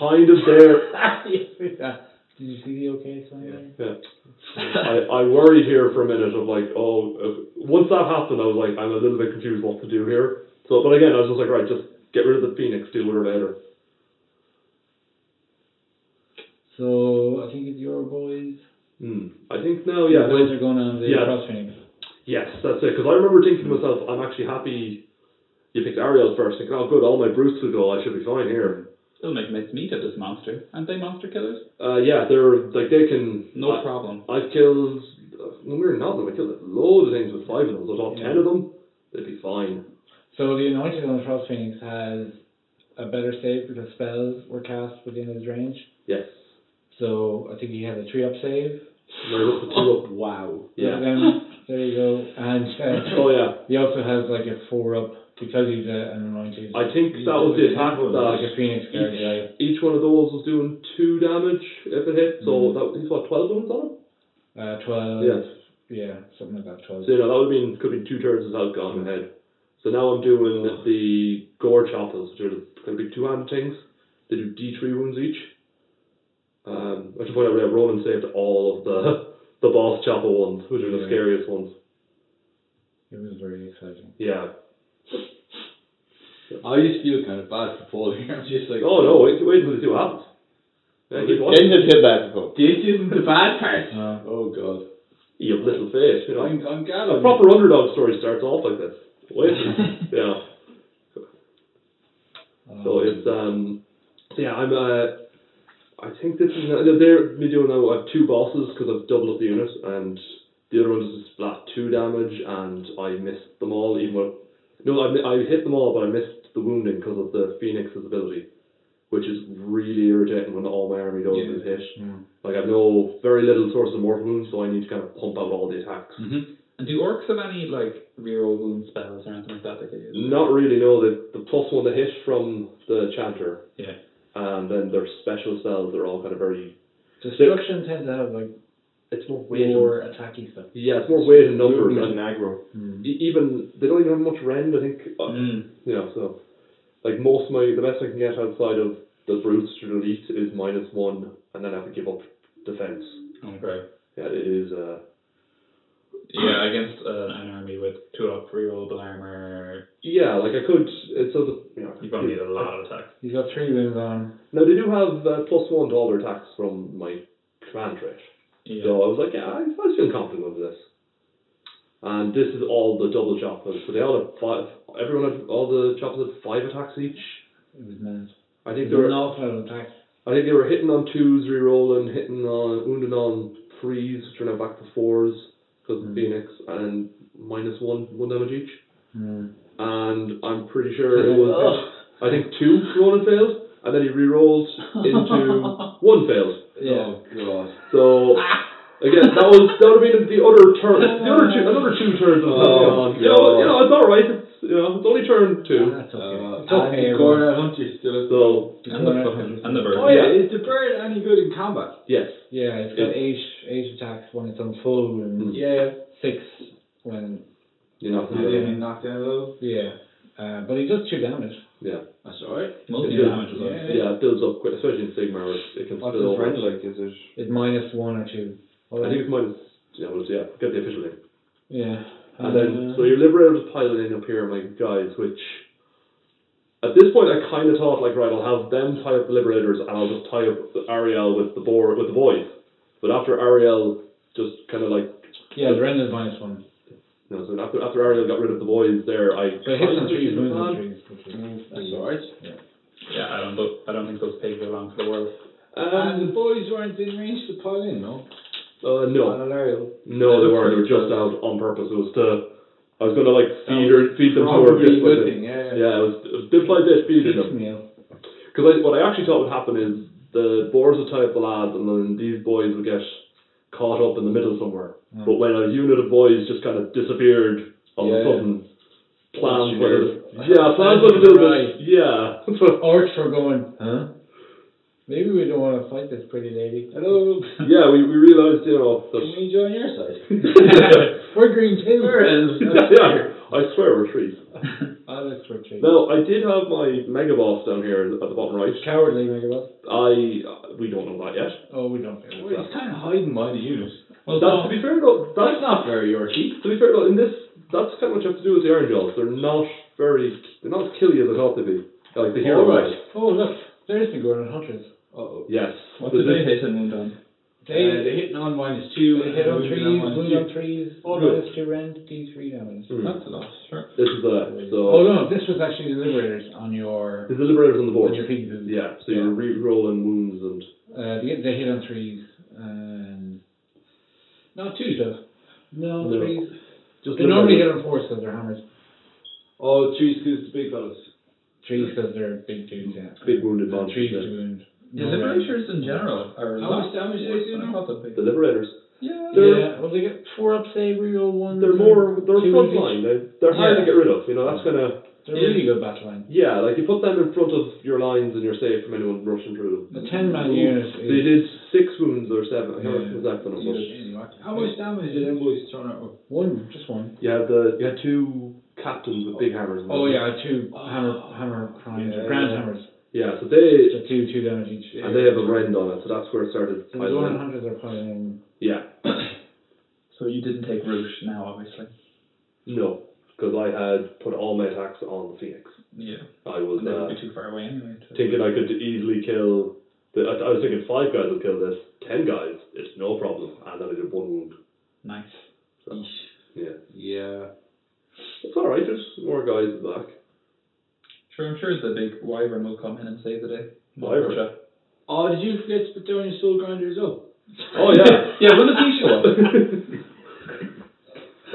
Kind of there. yeah. Did you see the okay sign there? Yeah. I, I worried here for a minute of like, oh, uh, once that happened, I was like, I'm a little bit confused what to do here. So, but again, I was just like, right, just get rid of the phoenix, deal with her later. So I think it's your boys. Hmm. I think now, yeah, Your boys are going on the Yeah. cross training. yes, that's it. Because I remember thinking to myself, I'm actually happy. You picked Ariel first, thinking, oh, good, all my brutes will go. I should be fine here. They'll make meat of this monster. Aren't they monster killers? Uh, yeah, they're like they can. No I, problem. I've killed. uh, When we were in Nottingham, I killed loads of things with five of them. So I thought Yeah. ten of them, they'd be fine. So the anointed on the frost phoenix has a better save because spells were cast within his range. Yes. So I think he had a three up save. There's up to two up. Wow. Yeah. Then, there you go. And uh, Oh yeah. he also has like a four up because he's a, an anointed. I think He's that was the always attack good. like that a phoenix guard, yeah. each one of those was doing two damage if it hit. So Mm. that he's what twelve wounds on him. Uh, twelve. Yeah. Yeah, something like that. Twelve. So you know that would mean could be two turns without gone ahead. So now I'm doing the gore choppers, which are the kind of big two hand things. They do D three wounds each. Um, I should point out that Ronan saved all of the the boss chopper ones, which are the Yeah. scariest ones. It was very exciting. Yeah. I just feel kind of bad for Paul here. I'm just like, Oh no! Wait, wait until you see what happens. Yeah, keep Then watching. you feel bad for Paul. This isn't the bad part. Uh, Oh god. You have little faith, you know. I'm, I'm glad A I'm proper underdog story starts off like this. Wait, yeah. So um, it's um, so yeah. I'm uh, I think this is they're me doing now. I have two bosses because I've doubled up the unit, and the other one does a splat two damage, and I missed them all. Even with No, I, I hit them all, but I missed the wounding because of the Phoenix's ability, which is really irritating when all my army does Yeah. is hit. Like I've no very little source of mortal wounds, so I need to kind of pump out all the attacks. Mm-hmm. And do orcs have any like reroll wound spells or anything like that they use? Not really. No, the the plus one to hit from the chanter, Yeah. And then their special spells are all kind of very. Destruction tends to have like It's more weight. and- more attacky stuff. Yeah, it's more weight and numbers. Movement And and aggro. Mm. e- even they don't even have much rend. I think. Uh, Mm. You know, so like most of my the best I can get outside of the brutes to delete is minus one, and then I have to give up defense. Okay. Yeah, it is. Uh, Yeah, against uh, an army with two up rerollable armor, yeah, like I could. It's so that you know. you probably need a lot of attacks. He's got three wounds on. Now they do have uh, plus one to all their attacks from my command trait. Yeah. So I was like, yeah, I, I was feeling confident with this. And this is all the double choppers. So they all have five. Everyone had all the choppers had five attacks each. It was mad. I think There's they an were. awful lot attacks. I think they were hitting on twos, re-rolling, hitting on wounding on threes, turning back to fours because Mm. Phoenix, and minus one one damage each. Mm. And I'm pretty sure it was. I think two rolling failed, and then he re-rolled into one failed. Yeah. Oh god. So again, that was that would have been the other turn, the other two, another two turns Oh, you know, you know, it's all right. It's you know, it's only turn two. That's okay. Uh, it's okay. and the everyone. Kurnoth Hunter still. So And the fucking and the bird. Oh yeah, is the bird any good in combat? yes, Yeah, it's got eight eight attacks when it's on full and Mm. Yeah. six when you know, Not getting knocked down low. yeah. Uh, but he does two damage. yeah, That's alright. Multi Yeah. damage as well. Yeah. yeah, it builds up quick, especially in Sigmar. It, it can What's spill his over. like? Is it? It's minus one or two. I think it's minus. Yeah, well, yeah, get the official name. Yeah. And then, Uh, so your liberators piling in up here, my guys, which at this point I kind of thought like, right, I'll have them tie up the liberators, and I'll just tie up Ariel with the board with the boys. But after Ariel just kind of like, yeah, the rend is minus one. no, so after after Ariel got rid of the boys there, I So it hits on kind trees, moves the on trees. which is- That's alright. Yeah, yeah, I don't. I don't think those pigs are long for the world. and the Um, boys weren't in range to pile in, no? Uh, no, On an aerial. no, they weren't. They were just out on purpose. It was to, I was gonna like feed That her, feed them to her Probably bit by good bit. thing, yeah. Yeah, it was, it was bit by bit feeding them. Because I, what I actually thought would happen is the boars would tie up the lads, and then these boys would get caught up in the middle somewhere. Mm. But when a unit of boys just kind of disappeared all of Yeah. a sudden, plans you went yeah, plans went a little Right. bit yeah. Orcs were going, huh? Maybe we don't want to fight this pretty lady. Hello. yeah, we, we realised, you know, Can we join your side? We're green too. yeah, I swear we're trees. Oh, that's for trees. Now I did have my mega boss down here at the bottom right. Cowardly Megaboss. I uh, we don't know that yet. Oh, we don't. Well, he's kind of hiding by the unit. Well, That's to be fair though. That's That's not very Yorkie. To be fair, though, in this, that's kind of what you have to do with the Ironjaws. They're not very, they're not as killy as I thought they'd be. Like the hero Alright. guys. Oh, look. There's the Kurnoth Hunters. Uh-oh. Yes. what The- did they hit and wound on? They, Uh, they hit on minus two. they hit on moving trees, minus wound two. on trees, Oh, minus two rend, D3 damage. Hmm. That's a lot. Sure. This is the, so, Oh no, this was actually the Liberators on your, the Liberators on the board. on your pieces. Yeah, so you're re-rolling wounds and, Uh, they, they hit on trees, and not two though. No, No. trees. just They normally hit on fours because they're hammers. Oh, trees because the big fellas. Trees because they're big dudes. Yeah. Big wounded monsters. trees yeah. to wound. The No liberators in general are How much damage do they do now? The. Liberators. Yeah. They're- Yeah, well they get four up save, reroll one. They're more, they're two front each. line. They, they're hard to get rid of. You know, that's kind of, They're Yeah. really good battle line. yeah, like you put them in front of your lines and you're safe from anyone rushing through them. The ten man unit They did six wounds or seven. I can't Yeah. remember exact number. Anyway, How much damage did them boys turn out with? one, just one. You had the, you had two captains with big hammers. in them. Oh yeah, two oh. hammer hammer crimes, Yeah. grand hammers. Yeah, so they So two two damage each. and they have a rend on it, so that's where it started. So the piling Kurnoth in. hunters are piling. Yeah, So you didn't take root now, obviously. no, because I had put all my attacks on the phoenix. Yeah. I was And they would uh, be too far away anyway. To thinking I could easily kill. The, I, I was thinking five guys would kill this. Ten guys, it's no problem. And then I did one wound. Nice. So yeah, Yeah. it's all right. There's more guys back. Sure, I'm sure the big wyvern will come in and save the day. Wyvern? Krusha. Oh, did you forget to put down your soul grinder as well? Oh yeah. yeah, when does he show up?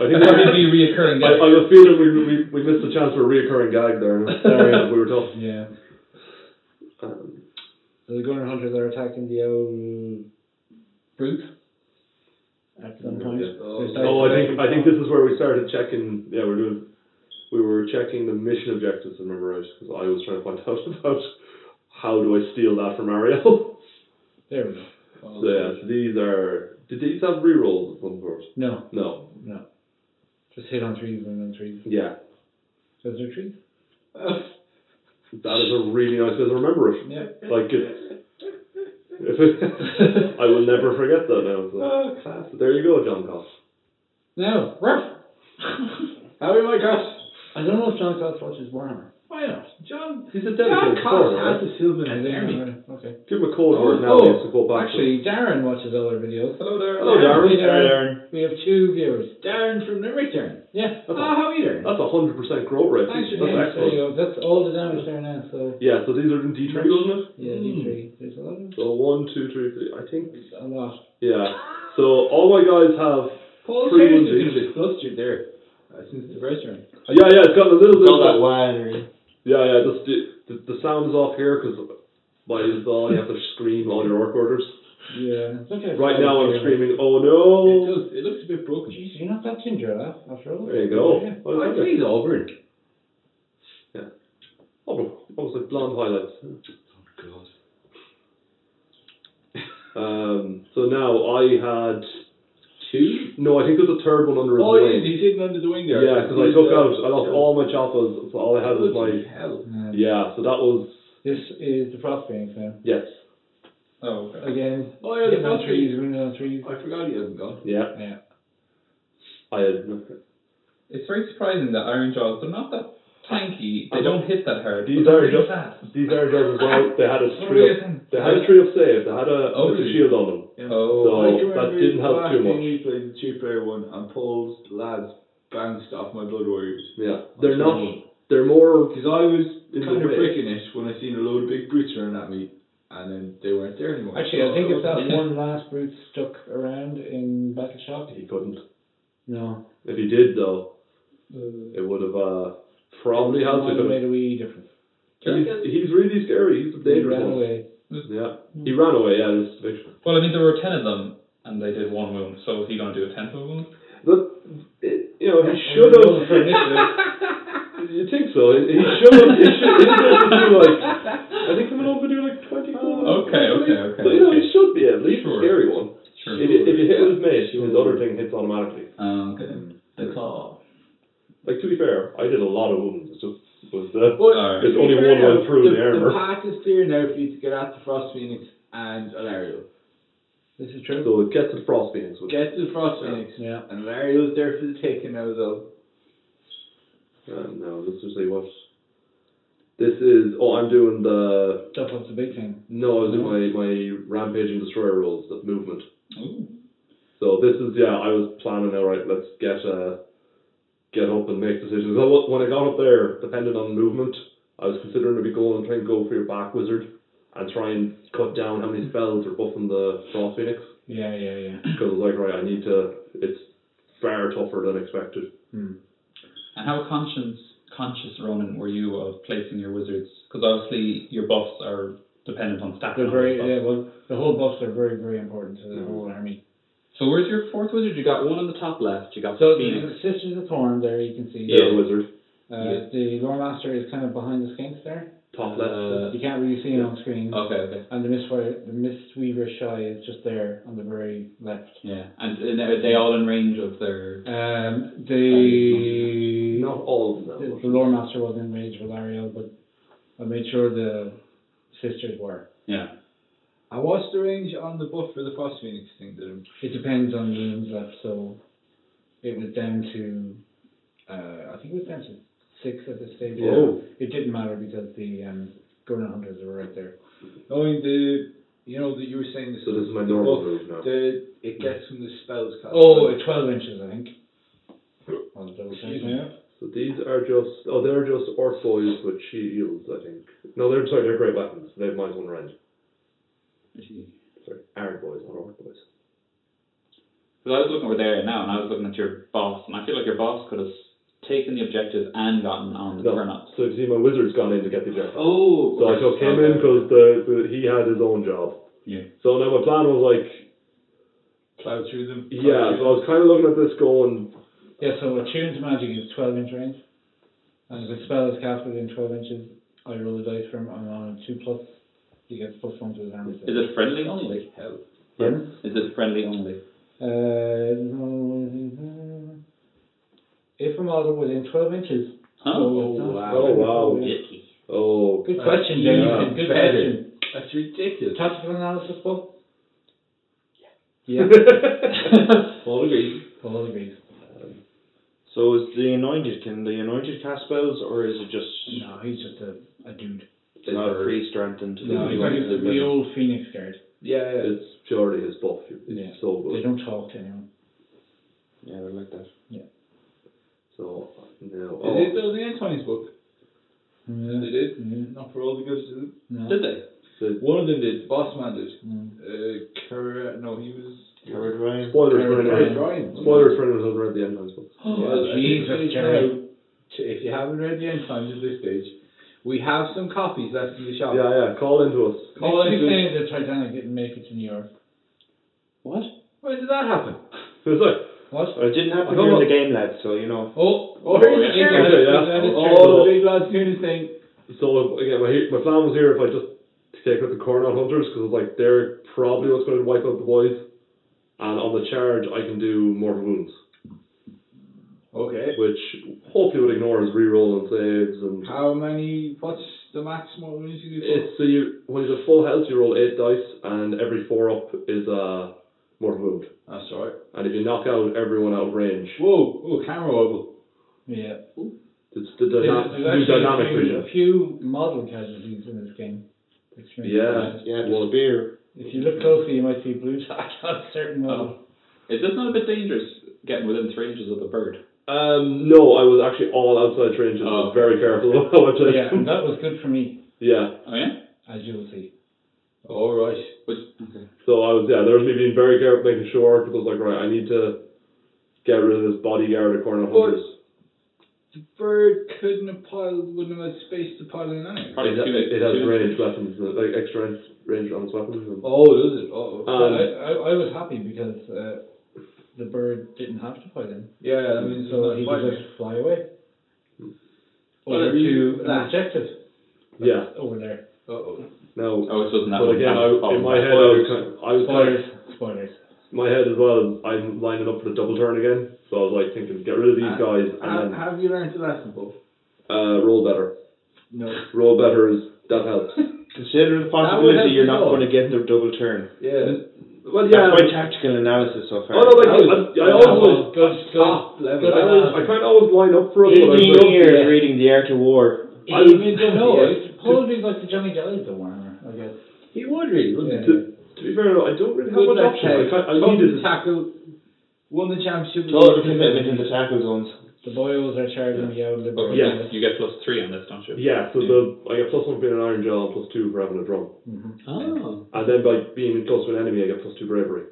I think That'd we, be reoccurring. I, I have a feeling we, we, we missed a chance for a reoccurring gag there. Sorry, we were tough. Yeah. Um, So the Kurnoth hunters are attacking the old brute at some point. Yeah. There's oh, I think I think this is where we started checking. Yeah, we're doing. We were checking the mission objectives. I remember right because I was trying to find out about how do I steal that from Ariel. There we go. so yeah, so these are. Did these have rerolls at some point? No, No. no. Just hit on trees, and on trees. Yeah, Is there trees? that is a really nice way to remember it. Yeah. Like it. If it I will never forget that now. So. Oh, class. There you go, John Cost. No, ruff. How are my gosh? I don't know if John Cox watches Warhammer. Why not? John. He's a John dedicated Cox supporter, has right? the Sylvan I think- Army. Okay. Give him a code word now. oh, he to go back. to Actually, Darren watches all our videos. Hello there. Hello, Darren. Hey, Hi, Darren. Darren. We have two viewers. Darren from Limerick, Darren. Yeah. Oh, how are you, Darren? That's a hundred percent growth rate. Thanks That's for Yeah, being there excellent. you go. That's all the damage there now. So Yeah, so these are in D three, wasn't it? yeah. D three. Hmm. There's a lot of So one, two, three, three. I think. a lot. Yeah. So all my guys have. Paul Three Taylor's ones each. a bit flustered there uh, since the first round. Yeah, yeah. It's got a little bit. All Of that winery. yeah, yeah. Just the, the the sound is off here because by install you have to scream all your work orders. Yeah. Okay. Right now I'm screaming, oh It no. does. It looks a bit broken. Jeez, you're not that ginger, lad. After all. There you go. Yeah. Oh, I it's think okay. he's Auburn. Oh, almost like blonde highlights. God. Um. So now I had two. No, I think there's a third one under his Oh, yeah, wing. he's hidden under the wing there. Yeah, because I He's, took uh, out, I lost all my choppas, so all I had was bloody my, hell. Yeah. yeah, so that was, This is the frost phoenix now. yes, Oh, okay. Again. Oh, yeah, the hitting on frost trees, winning on trees. I forgot he hasn't gone. yeah, Yeah. I had, It's very surprising that Ironjaws, they're not that tanky. They I'm don't hit that hard. These but they're are really just- fast. these are just as well, they had a What three were you of, saying? They had a three of save, they had a, Oh, with a really? shield on them, Oh, So- I can that didn't help the last too game much. We played the two player one and Paul's lads bounced off my Blood Warriors. yeah, they're not, they're more, Because I was In the kind of way. breaking it when I seen a load of big brutes running at me and then they weren't there anymore. Actually, I think if that one last brute stuck around in Battle Shock. he couldn't. No. If he did though, Uh, it would have, uh, probably helped might if have made a wee difference. he's, he's really scary, he's a He dangerous ran one. away. Yeah, he ran away, yeah, this is the Well, I mean, there were ten of them, and they did one wound. So is he going to do a tenth of wound? But, it, you know, he should have. you think so? He he should have. He should. He should do like. I think coming over to do like twenty four. Okay, okay, okay. So you know, he should be at least Sure. a scary one. Sure. If, you- if you hit with his mate, Sure. his other thing hits automatically. Um, okay. The claw. Like to be fair, I did a lot of wounds. It's just was the. But Alright. It's only one now, went through the armour. The path is clear now for you to get at the Frost Phoenix and Alarielle. This is true. So it gets to the frost phoenix. Which, Get to the Frost Yeah. Phoenix. Yeah. And Alarielle's there for the taking now though. um, no, let's just say what. This is. Oh, I'm doing the. Stuff was the big thing. No, I was doing my my rampaging destroyer rolls, the movement. Ooh. So this is yeah. I was planning alright, let's get uh, get up and make decisions. So what- when I got up there, depending on movement, I was considering maybe going and trying to go for your back wizard and try and cut down how many spells are buffing the frost phoenix. Yeah, yeah, yeah. Because I like, right, I need to. It's far tougher than expected. Hmm. And how conscious, conscious, Ronan, were you of placing your wizards? Because obviously your buffs are dependent on stats. They're very all yeah. Well, the whole buffs are very very important to the Mhm. whole army. So where's your fourth wizard? You got one on the top left. You got So the the Sisters of Thorn there you can see. Yeah, the wizard. Uh, Yeah. The Lore Master is kind of behind the skinks there. Top left. Uh, You can't really see it on screen. Okay, okay. And the Mistweaver, the Mistweaver Saih is just there on the very left. Yeah. And, and are they all in range of their? Um, the Not all of the, them. the Lore Master was in range with Ariel, but I made sure the sisters were. Yeah. And what's the range on the buff for the Frost Phoenix thing that I'm It depends on the rooms left, so it was down to uh, I think it was down to six at this stage. Oh. It didn't matter because the um, Kurnoth Hunters were right there. knowing the you know that you were saying this So this is my the normal buff, move now. the it gets from the spells cast. Oh, uh, 12 inches, I think. I'll double check. Excuse me. So these are just oh they're just orc boys with shields I think. No, they're sorry they're great weapons. They have minus one range. Sorry, iron boys, not orc boys. Because I was looking over there now, and I was looking at your boss, and I feel like your boss could have taken the objective and gotten on the No. turnout. So you see, my wizard's gone in to get the objective. Oh. So I took him in because the, the he had his own job. Yeah. So now my plan was like, Plow through them. plow yeah. So through I was kind of looking at this going, Yeah, so a tune's magic is 12 inch range. And if a spell is cast within 12 inches, I roll the dice from, I'm on a 2 plus, he gets plus 1 to his armor. Is it friendly only? Hell. Pardon? Is it friendly only? Uh, if a model within 12 inches. Huh? so it's wow. Oh, wow. friendly. oh, Good That's question, even James. Good better. question. That's ridiculous. Tactical analysis book? Yeah. All agree. All agrees. So is the anointed? Can the anointed cast spells, or is it just No, he's just a, a dude. It's not a priest or anything? to No, do he's like it? the old phoenix guard. Yeah, yeah. it's purely his buff. It's Yeah. so They don't talk to anyone. Yeah, they're like that. Yeah. So no. They did build the Antonis book. Yeah. They did. Yeah. Not for all the goods to them. No. Did they? the One of them did. Boss man did. Mm. Uh, Cur- no, he was. Howard Ryan. spoilers for Ryan. anyone. Ryan. Spoilers for anyone who hasn't read the end times book. Well, Oh, Jesus, at this Jerry. stage now, t- If you haven't read the end times at this stage, we have some copies left in the shop. Yeah, yeah. Call into us. Call Next into- saying the Titanic didn't make it to New York. What? When did that happen? It's like What? Well, it didn't happen I don't during know. the game, lads. So you know. Oh, Oh, oh yeah. here's oh, the that Okay, is- yeah. that is Oh, true. the big lads doing his thing. so again. My he- my plan was here if I just take out the Kurnoth hunters because like they're probably what's going to wipe out the boys, and on the charge I can do mortal wounds, Okay. which hopefully would ignore his reroll and saves and. How many? What's the maximum wounds you do? It's so you when he's at full health you roll eight dice and every four up is a mortal wound. That's right. And if you knock out everyone out of range, Whoa, oh, camera wobble. Yeah. it's the There's, dyna- there's new actually dynamic a few, vision. a few model casualties in this game. Yeah. Yeah, the Well- spear. If you look closely, you might see blue tack on certain models. Is this not a bit dangerous getting within three inches of the bird? Um, no, I was actually all outside ranges. I Oh. was very careful about how I played. yeah, and that was good for me, yeah. Oh yeah. as you'll see. Alright. Which, okay. So I was yeah, there was me being very careful, making sure because I was like right, I need to get rid of this bodyguard of corner But- hunters. The bird couldn't have piled, wouldn't have had space to pile in anyway. It, two, it, it has range weapons, like extra range, range on its weapons. And, Oh, does it? Oh, Um, I, I, I was happy because uh, the bird didn't have to fight him, yeah, I mean, so he could just fly away. Well, Over at least to an objective. yeah. Over there. Uh-oh. Now, Oh, it wasn't that but again, I, in oh, my head, I was kind of, I was kind of, Spoilers. Spoilers. my head as well. I'm lining up for the double turn again, so I was like thinking, get rid of these Uh, guys and Have, then have you learned the lesson, Bob? uh, roll better. No. Roll better is that helps. Consider the That would help possibility you're you not going to get the double turn. Yeah. Well, yeah. That's my tactical analysis so far. Oh no, like That I, was- I always, was good, good level. good I, always, I kind of always line up for it. but I was Fifteen like, years yeah. reading The Art of War. I was- Even though No, yeah, it's probably like the Johnny Giles of Warhammer, I guess. he would really, wouldn't Yeah. he? To be fair, I don't really have Good much option. I, leg, can't, I tough needed to tackle, won the championship. with Total the- commitment in the tackle zones. The boys are charging the out Oh, liberal. Yeah. You get plus three on this, don't you? Yeah, so the I get plus one for being an iron jaw and plus two for having a drum, Mm-hmm. Oh. and then by being close to an enemy, I get plus two bravery.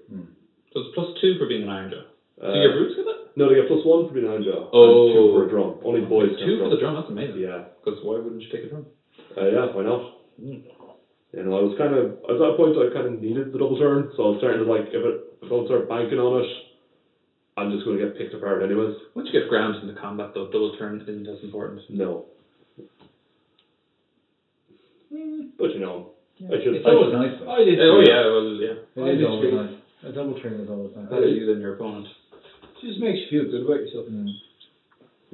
So it's plus two for being an iron jaw. Uh, your brutes get that? No, they get plus one for being an iron jaw. Oh. and two for a drum. Only boys can Two have for the drum. drum. That's amazing. Yeah, Because why wouldn't you take a drum? uh, yeah, why not? You know, I was kind of at that point I kind of needed the double turn, so I was starting to like if it if I don't start banking on it, I'm just going to get picked apart anyways. Once you get grounded into combat, though, double turn isn't as important. No, but you know, I should. It's always nice though. I did. Oh yeah, well yeah. I It is always nice. A double turn is always nice. Better you than your opponent. Just makes you feel good about yourself. Mm.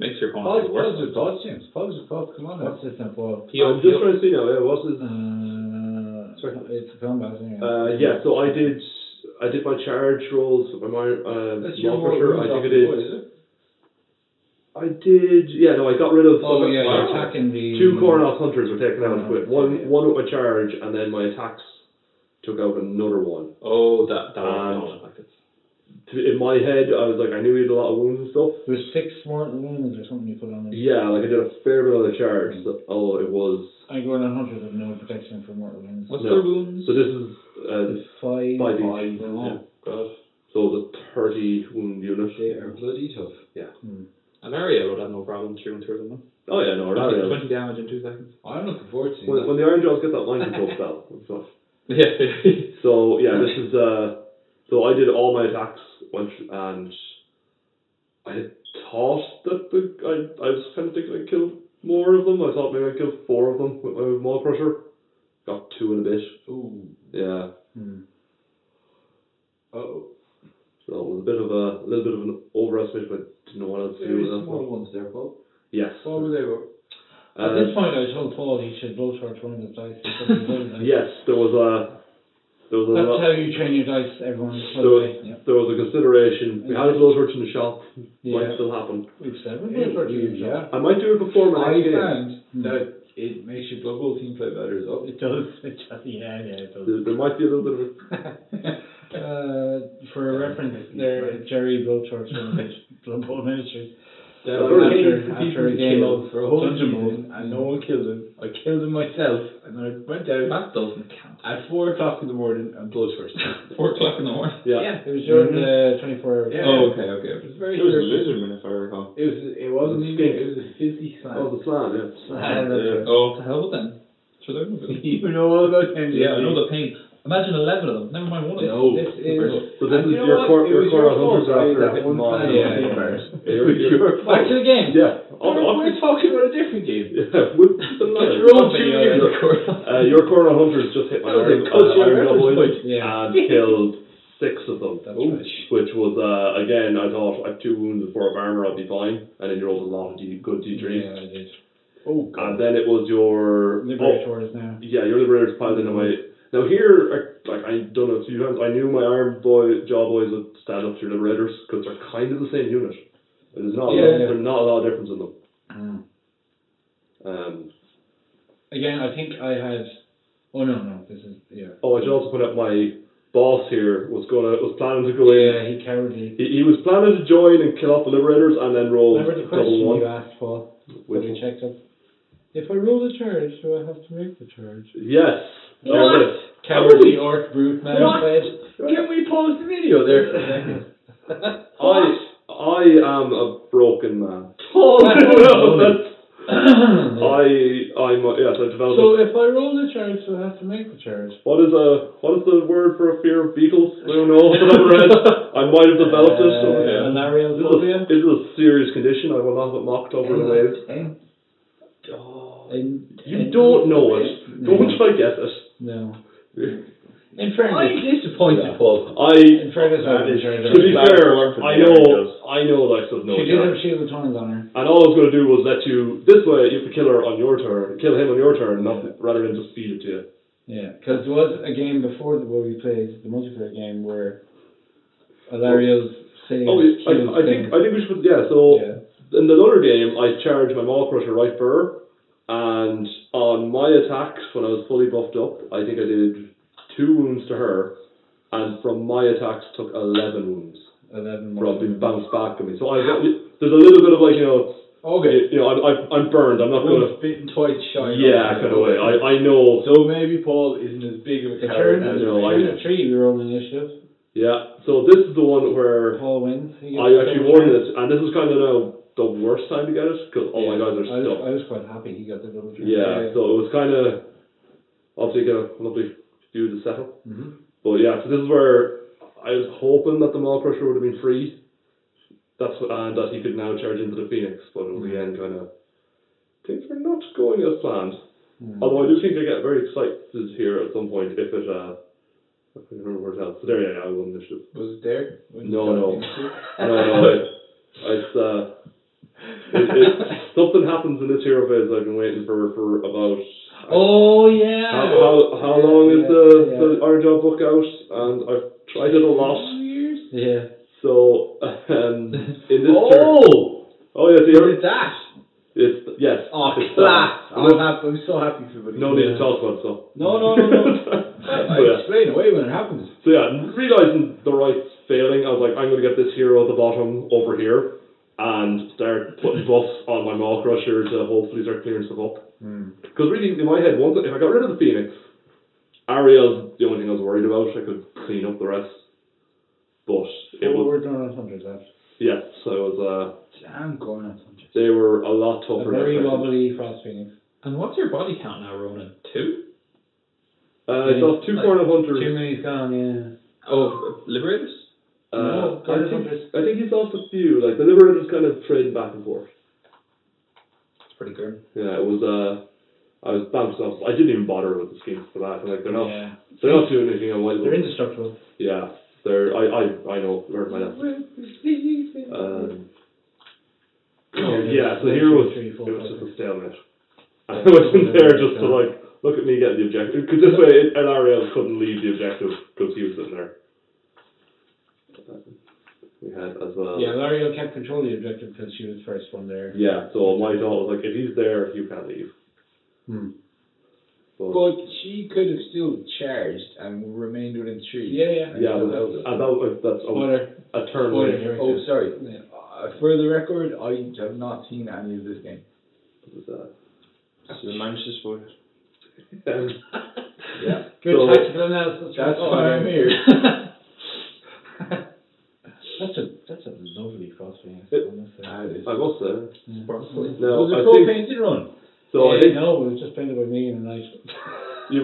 Makes your opponent Positive, feel worse. positive thoughts, James. Positive thoughts. Come on. now. What's this now for? I'm just trying to see now. Yeah, what's his? Uh, it's a combat anyway. Uh, yeah, so I did I did my charge rolls for my uh, That's your Mock I think I Rocket did. Is it? I did. Yeah, no, I got rid of. oh yeah, my- you're attacking the Two Kurnoth hunters were taken out Oh, with one yeah. one with my charge, and then my attacks took out another one. Oh, that that Um, was all like To- In my head, I was like, I knew he had a lot of wounds and stuff. There's six mortal wounds or something you put on them. Yeah, like I did a fair bit on the charge. So, oh, it was. I Kurnoth hunters have no protection from mortal wounds. What's No. their wounds? So this is uh, Five. five each. Oh, God. So it was a thirty. bloody tough. Yeah. And Ariel would have no problem chewing through them. Oh yeah, no, that is. 20 damage in two seconds. I'm looking forward to When, that. when the Ironjaws get that mind control spell and stuff. Yeah. So yeah, this is uh. So I did all my attacks, went and I had thought that the I I was kind of thinking I killed more of them. I thought maybe I killed four of them with my Maw-krusha. Got two in a bit. Ooh. Yeah. Hmm. Oh. So it was a bit of a, a little bit of an overestimate, but didn't know what else to do with that. small ones there, Paul. Yes. What were they? were? At Uh, this point, I told Paul he should blowtorch one of his dice. He couldn't avoid it. yes, there was a there was a That's lot- how you train your dice, everyone. By there the was, way. Yeah. there was a consideration. We had a blowtorch in the shop. Might Yeah. still happen. We've said we've Yeah, blowtorch in the yeah. shop. I might do it before my I next game. found that it makes your Blood Bowl team play better as well. It does. It does. Yeah, yeah, it does. There, there might be a little bit of a uh, for a reference, there, Jerry Blowtorch from the Blood Bowl Ministries. That I've I after- for after people a game of for a whole Dungeon season and no one killed him. I killed him myself and then I went out That doesn't count. at four o'clock in the morning and blood first. Four o'clock in the morning. yeah. yeah. It was during the 24 hour. Yeah. Oh, okay, okay. It was very It was a early. lizardman, if I recall. It was. It wasn't It was even. It was a fizzy Oh, the slam, yeah. And, uh, Oh, to hell with them. Sure, they're no you know all about them. Yeah, I know the pain. Imagine 11 of them. Never mind one of them. No. This is. So this is you know your what? core, It your was core your fault, hunters right, after that hitting one time. Yeah, Yeah, yeah. It was your Back to the game. Yeah. We're, we're talking about a different game. yeah, with the your own two Yeah. years. Uh, your Kurnoth Hunters just hit my That was a uh, iron reference double point. Yeah. and killed six of them. That's Ooh. right. Which was, uh, again, I thought I have two wounds and four of armour, I'll be fine. And then you rolled a lot of D, good D3s. Yeah, I did. Oh And then it was your. oh, Liberators now. yeah, your Liberators piled in away. Now here, I, like I done it a few times. I knew my Iron Boy Jaw Boys would stand up to your Liberators because they're kind of the same unit. There's not, a lot, Yeah. there's not a lot of difference in them. Mm. Um, Again, I think I had. Oh no, no, this is yeah. oh, I should also point out my boss here was gonna was planning to go in. Yeah, he cowardly. He, he was planning to join and kill off the Liberators and then roll Remember the question one. you asked, Paul? Which When we checked up. If I roll the charge, do I have to make the charge? Yes. There What? it is. Cowardly orc brute man What? said. Can we pause the video there for a second? I I am a broken man. Paul, That's- I I'm yes I developed. so if I roll the charge, do I have to make the charge? What is a what is the word for a fear of beetles? I don't know. But I've read. I might have developed it. So, Uh, yeah. Malarial This is, phobia. a, this is a serious condition. I will not have it mocked over the waves. In, You don't know it. Don't try guess it. No. In fairness, I'm disappointed, Paul. I In fairness, uh, That I is- was to be fair, form for I know Jaws. I know Lex does know She did charge. have shield of tongues on her. And all I was going to do was let you this way. You have to kill her on your turn, kill him on your turn, not rather than just feed it to you. Yeah, because there was a game before the where we played the multiplayer game where Alarielle's saved Oh, I, killed I think. I think we should. Yeah. So yeah. in the other game, I charged my Maw-krusha right for her, and on my attacks when I was fully buffed up, I think I did two wounds to her, and from my attacks took eleven wounds eleven from being bounced back at me. So I there's a little bit of like you know Okay. you know I'm I'm, I'm burned. I'm not gonna Once bitten, twice shy. yeah kind of way. I I know So maybe Paul isn't as big of a The coward turn as No, I- turn of three, we roll initiative. yeah. So this is the one where Paul wins. I actually double won this, and this is kind of now the worst time to get it because all my guys are I was. I was quite happy he got the double turn. Yeah, so it was kind of obviously got a lovely view of the setup. Mhm. But yeah, so this is where I was hoping that the Maw-krusha would have been free. That's what, and that he could now charge into the Phoenix, but in the end, kind of things were not going as planned. Mm. Although I do think I get very excited here at some point if it. Uh, I can't remember where else. So there, yeah, I won initiative. Was it there? No, no. No, no, it, it's uh, it, it, something happens in this hero phase I've been waiting for for about Oh yeah. How, how, how long is the, yeah. the Iron Job book out? And I've tried it a lot. years. Yeah. So, um, in this turn. Oh, Oh, yeah, you see, did that. it's, yes. Oh, it's class. that. I'm happy. I'm so happy for everybody. No need to talk about it, so. No, no, no, no. so, I yeah. explain away when it happens. so, yeah, realising the right failing, I was like, I'm going to get this hero at the bottom over here and start putting buffs on my Maw-krusha to hopefully start clearing stuff up. Mm. Because really, in my head, once if I got rid of the Phoenix, Ariel's the only thing I was worried about. I could clean up the rest. But it Four was were done on hundreds left. Yes, I was. Uh, Damn, going on Sanchez. they were a lot A tougher. than very wobbly Frost Phoenix. And what's your body count now, Ronan? Two? Uh, it's off two Like, Kurnoth hunters. Too many's gone, yeah. Oh, Liberators? Uh, No, I think hunters. I think he's off a few. Like the Liberators kind of trading back and forth. It's pretty good. Yeah, it was. Uh, I was bouncing off. I didn't even bother with the schemes for that. Like they're not. Yeah. They're not doing anything on white. They're indestructible. Yeah, they're. I I I know. Learned my lesson. Um, Yeah, yeah, so here was three, four, it was just a stalemate. I wasn't there just to like look at me get the objective because this way Alarielle couldn't leave the objective because he was sitting there. We had as well. Yeah, Alarielle kept control the objective because she was first one there. Yeah, so my thought was like, if he's there, you can't leave. Hmm. But, But she could have still charged and remained within three. Yeah, yeah. yeah, still but held it. and that, was- that's a, Spoiler. a turn. Spoiler late. here. Oh, sorry. Uh, for the record, I have not seen any of this game. It was, uh, So we managed to spoil it. Yeah. Good So- tactical analysis. That's Oh, why I'm here. that's a that's a lovely Frost Phoenix. It- honestly. It is. I must say. Sparkly. No, was it I full think painted run? so. I Yeah, think no, it was just painted by me in a night. you,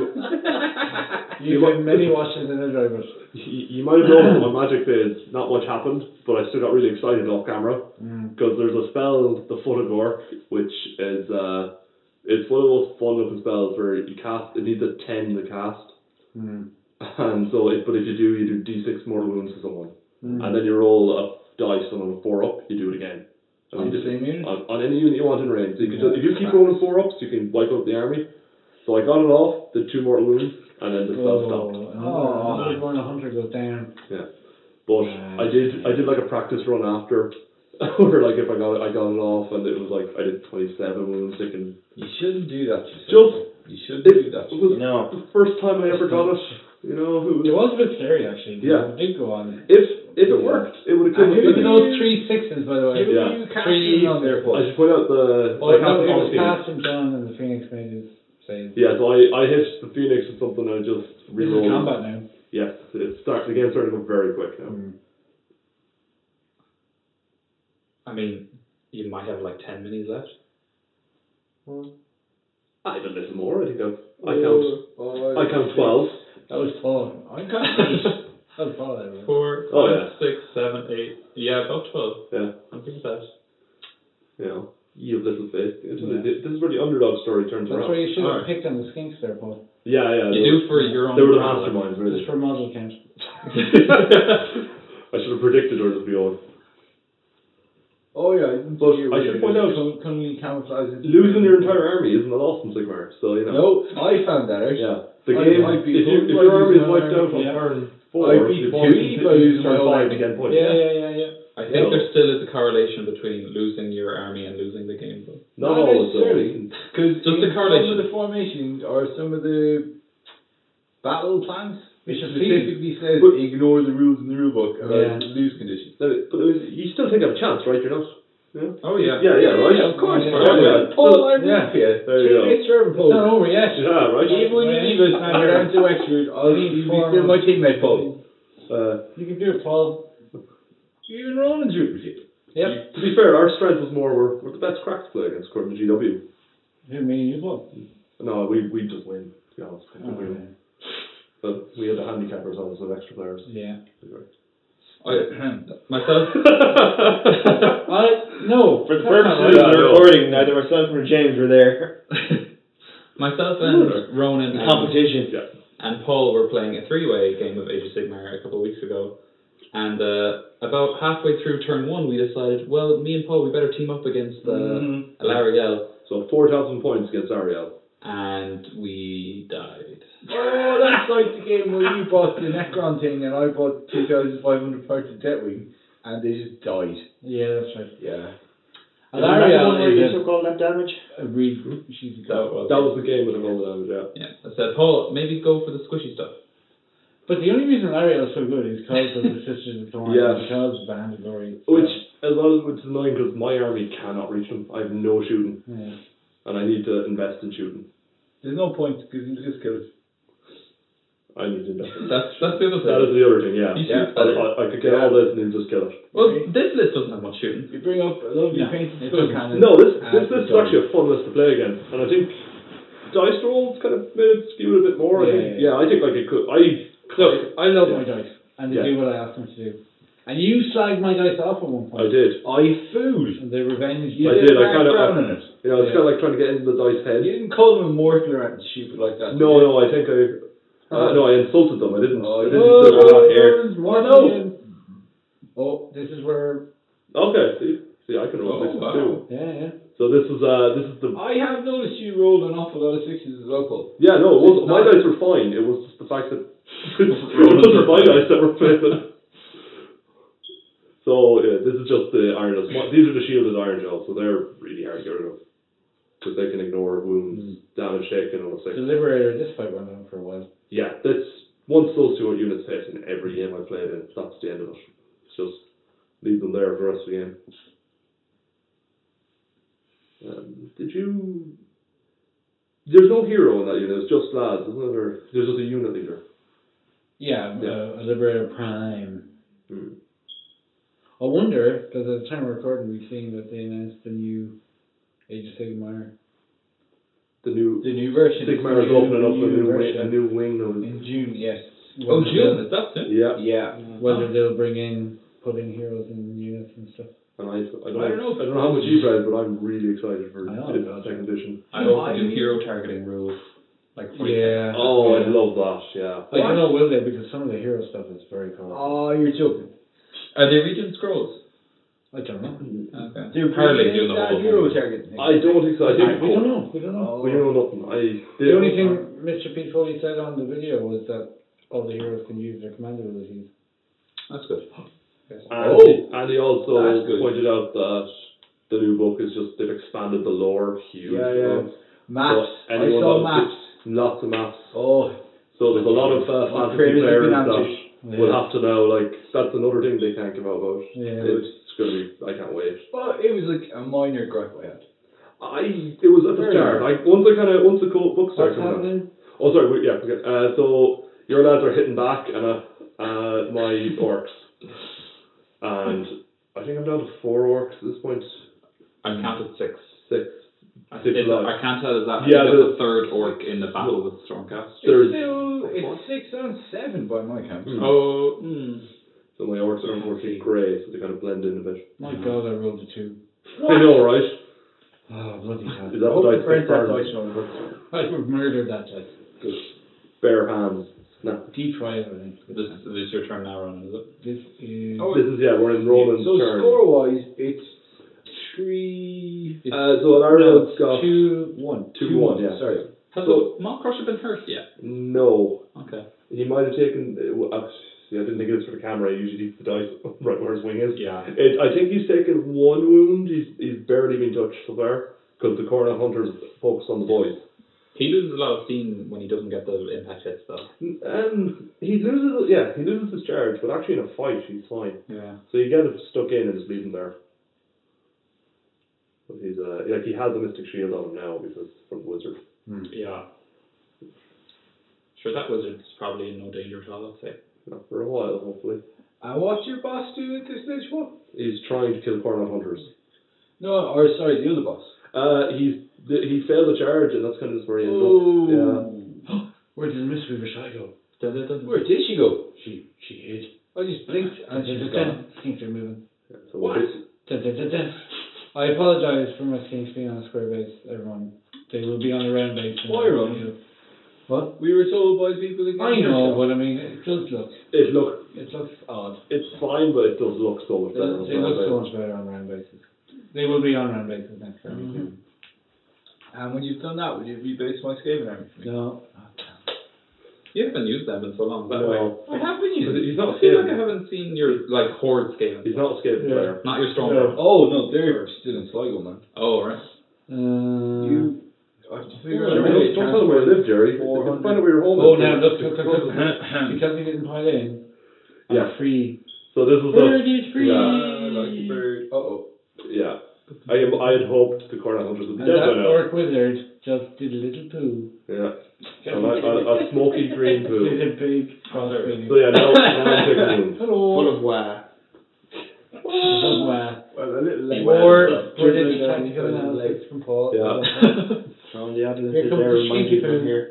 You You had many washes in the drivers. you, you might have noticed on my magic phase, not much happened, but I still got really excited off camera. Mm. because there's a spell, the Foot of Gork, which is uh, it's one of those fun looking spells where you cast it needs a ten to cast, Mm. and so it, but if you do, you do d6 mortal wounds to someone, Mm. and then you roll a dice and on a four up, you do it again. And On you the do- same unit? on, on any unit you want in range. So you can Yeah. just, if you keep rolling four ups, you can wipe out the army. So I got it off, did two mortal wounds, and then the spell stopped. Oh, another, Oh. another one, a hunter goes down. But Nice. I did I did like a practice run after, where like if I got it, I got it off, and it was like I did twenty seven wounds, thinking You shouldn't do that. You Just- You shouldn't it do that. was No. the first time I ever got it. You know, it It was, was a bit scary actually. Yeah. It did go on. if if it worked, it would have And killed who Look at those three sixes, by the way. Who Yeah. are you Three- on there, Paul? I should point out the Oh, I no, it was the Phoenix. cast and John and the Phoenix made his save. Yeah, so I, I hit the Phoenix with something and I just This is rerolled. combat now. Yes, it starts the game started to go very quick now. Mm. I mean, you might have like 10 minis left. I did a little more. I think I've, I count Oh, I count twelve. That was Paul. I'm counting eight. That was Paul, I remember. Four, Oh, five, yeah. six, seven, eight. Yeah, about 12. Yeah, I think that. you know, you have little faith. This is- Yeah. This is where the underdog story turns That's around. where you should have Alright. picked on the skinks there, Paul. Yeah, yeah. You they do were- for your own. They were the masterminds, really. Just for model count. I should have predicted her to be on. Oh yeah, I But I should point out- Can, can we camouflage it? Losing your entire army isn't a loss in Sigmar, so you know. No, I found that out. Yeah. The I- game, I'd if, you, if your army is wiped out on army, yeah. turn four, I'd be you two won't by continue turn five army. to get points. Yeah, yeah, yeah, yeah. I think there still is a correlation between losing your army and losing the game, though. Not Not always, necessarily. Because Just the correlation. some of the formations or some of the battle plans, it should see. specifically says But- ignore the rules in the rulebook Yeah. lose conditions. No, But was, you still think have a chance, right? You're not. Yeah. Oh, yeah. Yeah, yeah, right. of course. Yeah, Yeah, yeah. Paul, I'm Yeah. with you. There you go. It's forever, It's Paul. not over yet. Yeah, right. Even when you leave us and you're down to Wexford, I'll Need be four still my months. teammate, Paul. Uh, You can do it, Paul. Even Ronan's root with you. Yep. to be fair, our strength was more we're, we're the best crack to play against according to GW. Who, me and you, Paul? No, we we just win. To be honest, Oh, we win. But we had the handicappers on us with extra players. yeah. I, myself, I, no. For the that's not purposes right. of the recording, neither myself nor James were there. myself and Ronan The and, competition. Yeah. and Paul were playing a three-way game of Age of Sigmar a couple of weeks ago. And uh, about halfway through turn one, we decided, well, me and Paul, we better team up against uh, Mhm. Alarielle. So four thousand points against Ariel. And we died. Oh, that's like the game where you bought the Necron thing and I bought 2,500 parts of Deathwing and they just died. Yeah, that's right. Yeah. And Isn't that the one where Ariel you is took all that damage? a, a read. She's a That was, That was the game with the roll damage. Yeah. yeah. I said, Paul, maybe go for the squishy stuff. But the only reason Ariel is so good is because of the Sisters of Thorn, Yeah. because of the Hand of Glory. Which, as well as which is annoying because my army cannot reach them. I have no shooting, Yeah. and I need to invest in shooting. There's no point because you just kill it. I need to know. That's that's the other thing. That is the other thing, yeah. He Yeah. I, better. I, I could get all this and then just kill it. Well, this list doesn't have much shooting. You bring up a lovely No, painted it skull cannon. No, this this, this is gun. actually a fun list to play again, and I think dice rolls kind of made it skew it a bit more. I Yeah, think, yeah, yeah, I think like it could. I Look, I love my dice, and they Yeah. do what I ask them to do. And you slagged my dice off at one point. I point. did. I fooled. And they revenged You I did, did, I Mark kinda- Brown in it. You know, it's Yeah. kind of like trying to get into the dice head. You didn't call them immortal or anything stupid like that. No, no, I think I. Uh, no, I insulted them. I didn't. Oh, I didn't. Oh, here. More no. again. Oh, this is where. Okay, see, see, I can roll Oh, sixes wow. too. Yeah, yeah. So this is uh, this is the. I have noticed you rolled an awful lot of sixes as well, Paul. Yeah, no, it was, my dice were fine. It was just the fact that it wasn't my dice that were flipping. So yeah, this is just the iron. These are the shielded iron gels, so they're really hard to get rid of because they can ignore wounds, damage taken, and all The that. Liberator, this fight went on for a while. Yeah, that's one those two units hit in every game I played in, that's the end of it. It's just leave them there for the rest of the game. Um, did you? There's no hero in that unit. It's just lads, isn't it? Or there's just a unit leader. Yeah, Yeah. Uh, a Liberator Prime. Hmm. I wonder, because at the time of recording, we've seen that they announced the new Age of Sigmar. The new The new version. Sigmar is new- opening up a new new wing, version. a new wing. Of, in June. Yes. Oh, Whether June, they'll- is that soon? yeah, Yeah. Mm-hmm. Whether they'll bring in, put in heroes in units and stuff. and I, I don't, I don't know if I don't know how much you've read, but I'm really excited for the know, second edition. I hope they do hero targeting rules. Like Yeah. Oh, I love that. Yeah. I don't know, will they? Because some of the hero stuff is very powerful. Oh, you're joking. Are they region scrolls? I don't know. Okay. They're Hardly bringing doing the that whole hero thing. target. I don't think so. I think we don't know. We don't know. Oh. We know nothing. I The only thing Mr. Pete Foley said on the video was that all the heroes can use their command abilities. That's good. And, Oh, and he also pointed out that the new book is just they've expanded the lore huge. Yeah, yeah. Maps. So I saw maps. Lots of maps. Oh, So there's a lot of uh, My fantasy creators have players been that answered. will have to know. Like that's another thing they can't give out about. Yeah. It's gonna be. I can't wait. but it was like a minor gripe I had. I it was at the Very start. Like once I kind of once the co- book What's started coming out. happening? Oh sorry. Wait, yeah. Okay. Uh, so your lads are hitting back, and uh, uh, my orcs, and I think I'm down to four orcs at this point. I counted six. Six. I, Six is, alive. I can't tell is that Yeah, yeah, the- the third orc in the battle with Stormcast. There's- it's still it's six on seven by my count. Hmm. Oh, mm. So my orcs are unfortunately grey, so they kind of blend in a bit. My god, I rolled a two. I know, right? Oh, bloody hell. Is that I hope dice that dice roll, I would have murdered that dice. Bare hands. Snap. Deep fried, I think. This, this is your turn now, Ronan, is it? This is. Oh, This is yeah, we're in Roland's so turn. score wise, it's three. It's- Uh, so no, Alarielle it's got two, one. two one. Yeah. Sorry. Has So- the Maw-krusha been hurt yet? No, Okay. he might have taken. Uh, see, I didn't think it was for the camera. He usually eats the dice right where his wing is. Yeah. It, I think he's taken one wound. He's he's barely been touched so far because the Kurnoth hunters focus on the boys. He loses a lot of steam when he doesn't get the impact hits, though. Um, he loses. Yeah, he loses his charge, but actually in a fight he's fine. Yeah. So you get him stuck in and just leave him there. But he's uh, like he has a mystic shield on him now because from the wizard. Yeah. Sure, that wizard's probably in no danger at all, I'd say. Not for a while, hopefully. And what's your boss doing at this stage? What? He's trying to kill Kurnoth hunters. No, or sorry, the other boss. Uh, he's th- he failed the charge, and that's kind of where he ended up. Oh. Where did Mistweaver Saih go? Where did she go? She she hid. I just blinked and she was gone. Things are moving. Yeah, so What? Dun, dun, dun, dun. I apologise for my skinny being on a square base, everyone. They will be on a round base. Why the round? video. What? We were told by people again. I know, but I mean, it does look, It look it looks odd. it's fine, but it does look so much It, better. on it looks so round much better on round bases. They will be on round bases next time. Mhm. And when you've done that, will you rebase my Skaven army? No. You haven't used them in so long, base. that way. No, I have been But using. he's not I feel like I escaping. haven't seen your, like, horde scaling. He's not escaping Yeah. player. Not your storm. No. Oh no, they're still in Sligo, man. Oh, right. Uh, You. I have figure out a don't, to don't tell him where you live, Jerry. Four Find out where your home Oh, is. now look, look, look, look. because he didn't pile in. Yeah. I'm free. So this was Bird the is free. Yeah, Uh, like a bird. Uh oh. yeah. I am. I had hoped the Kurnoth Hunters would be And dead by that now. orc wizard just did a little poo. Yeah. A, a, a smoky green Did poo. a big crossbreeding. So yeah, now, now I'm taking wounds. Hello. Full of wah. Wow. Well, a little like Or just for dribbling this down tactical analysis legs. from Paul. Yeah. Throwing the Atlas Here comes there, the remind stinky people poo. here.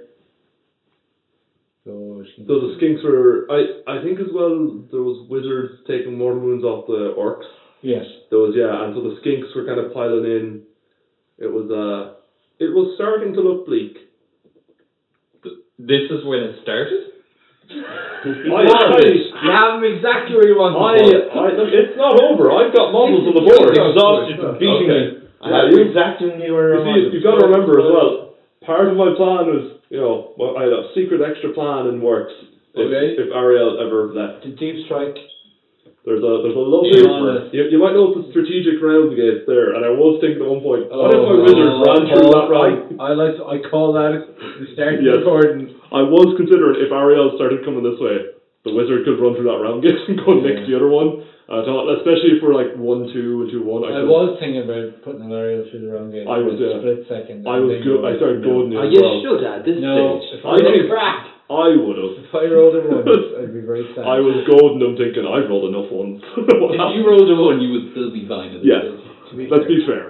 So, So the skinks were. I I think as well. There was wizards taking more wounds off the orcs. yes. There was yeah, and so the skinks were kind of piling in. It was uh, it was starting to look bleak. This is when it started? I, I, You have him exactly where you want him. I, I, look, it's not over. I've got models on the board. Exhausted from beating Okay. me. I Yeah, have you- exactly where You I see, wanted. you've got to remember as well. Part of my plan was, you know, well, I had a secret extra plan in works. If, Okay. if Ariel ever left, The deep strike. there's a there's a lovely. You, you might know it's a strategic round gate there, and I was thinking at one point, what if my Oh, wizard oh, ran through that I, round? I like to, I call that the start of Yes. recording. I was considering if Ariel started coming this way, the wizard could run through that round gate and go next to the other one. Uh, I thought, especially if we're like one two and two one. I, I was thinking about putting Alarielle through the wrong gate. I was, for a yeah. split second. I was good. I started no. Oh, golden as you well. should at this No, stage. if I I, think- I would have. if I rolled a one, I'd be very sad. I was golden. I'm thinking I've rolled enough ones. If you rolled a one, you would still be fine. at this Yeah. To be Let's fair. be fair.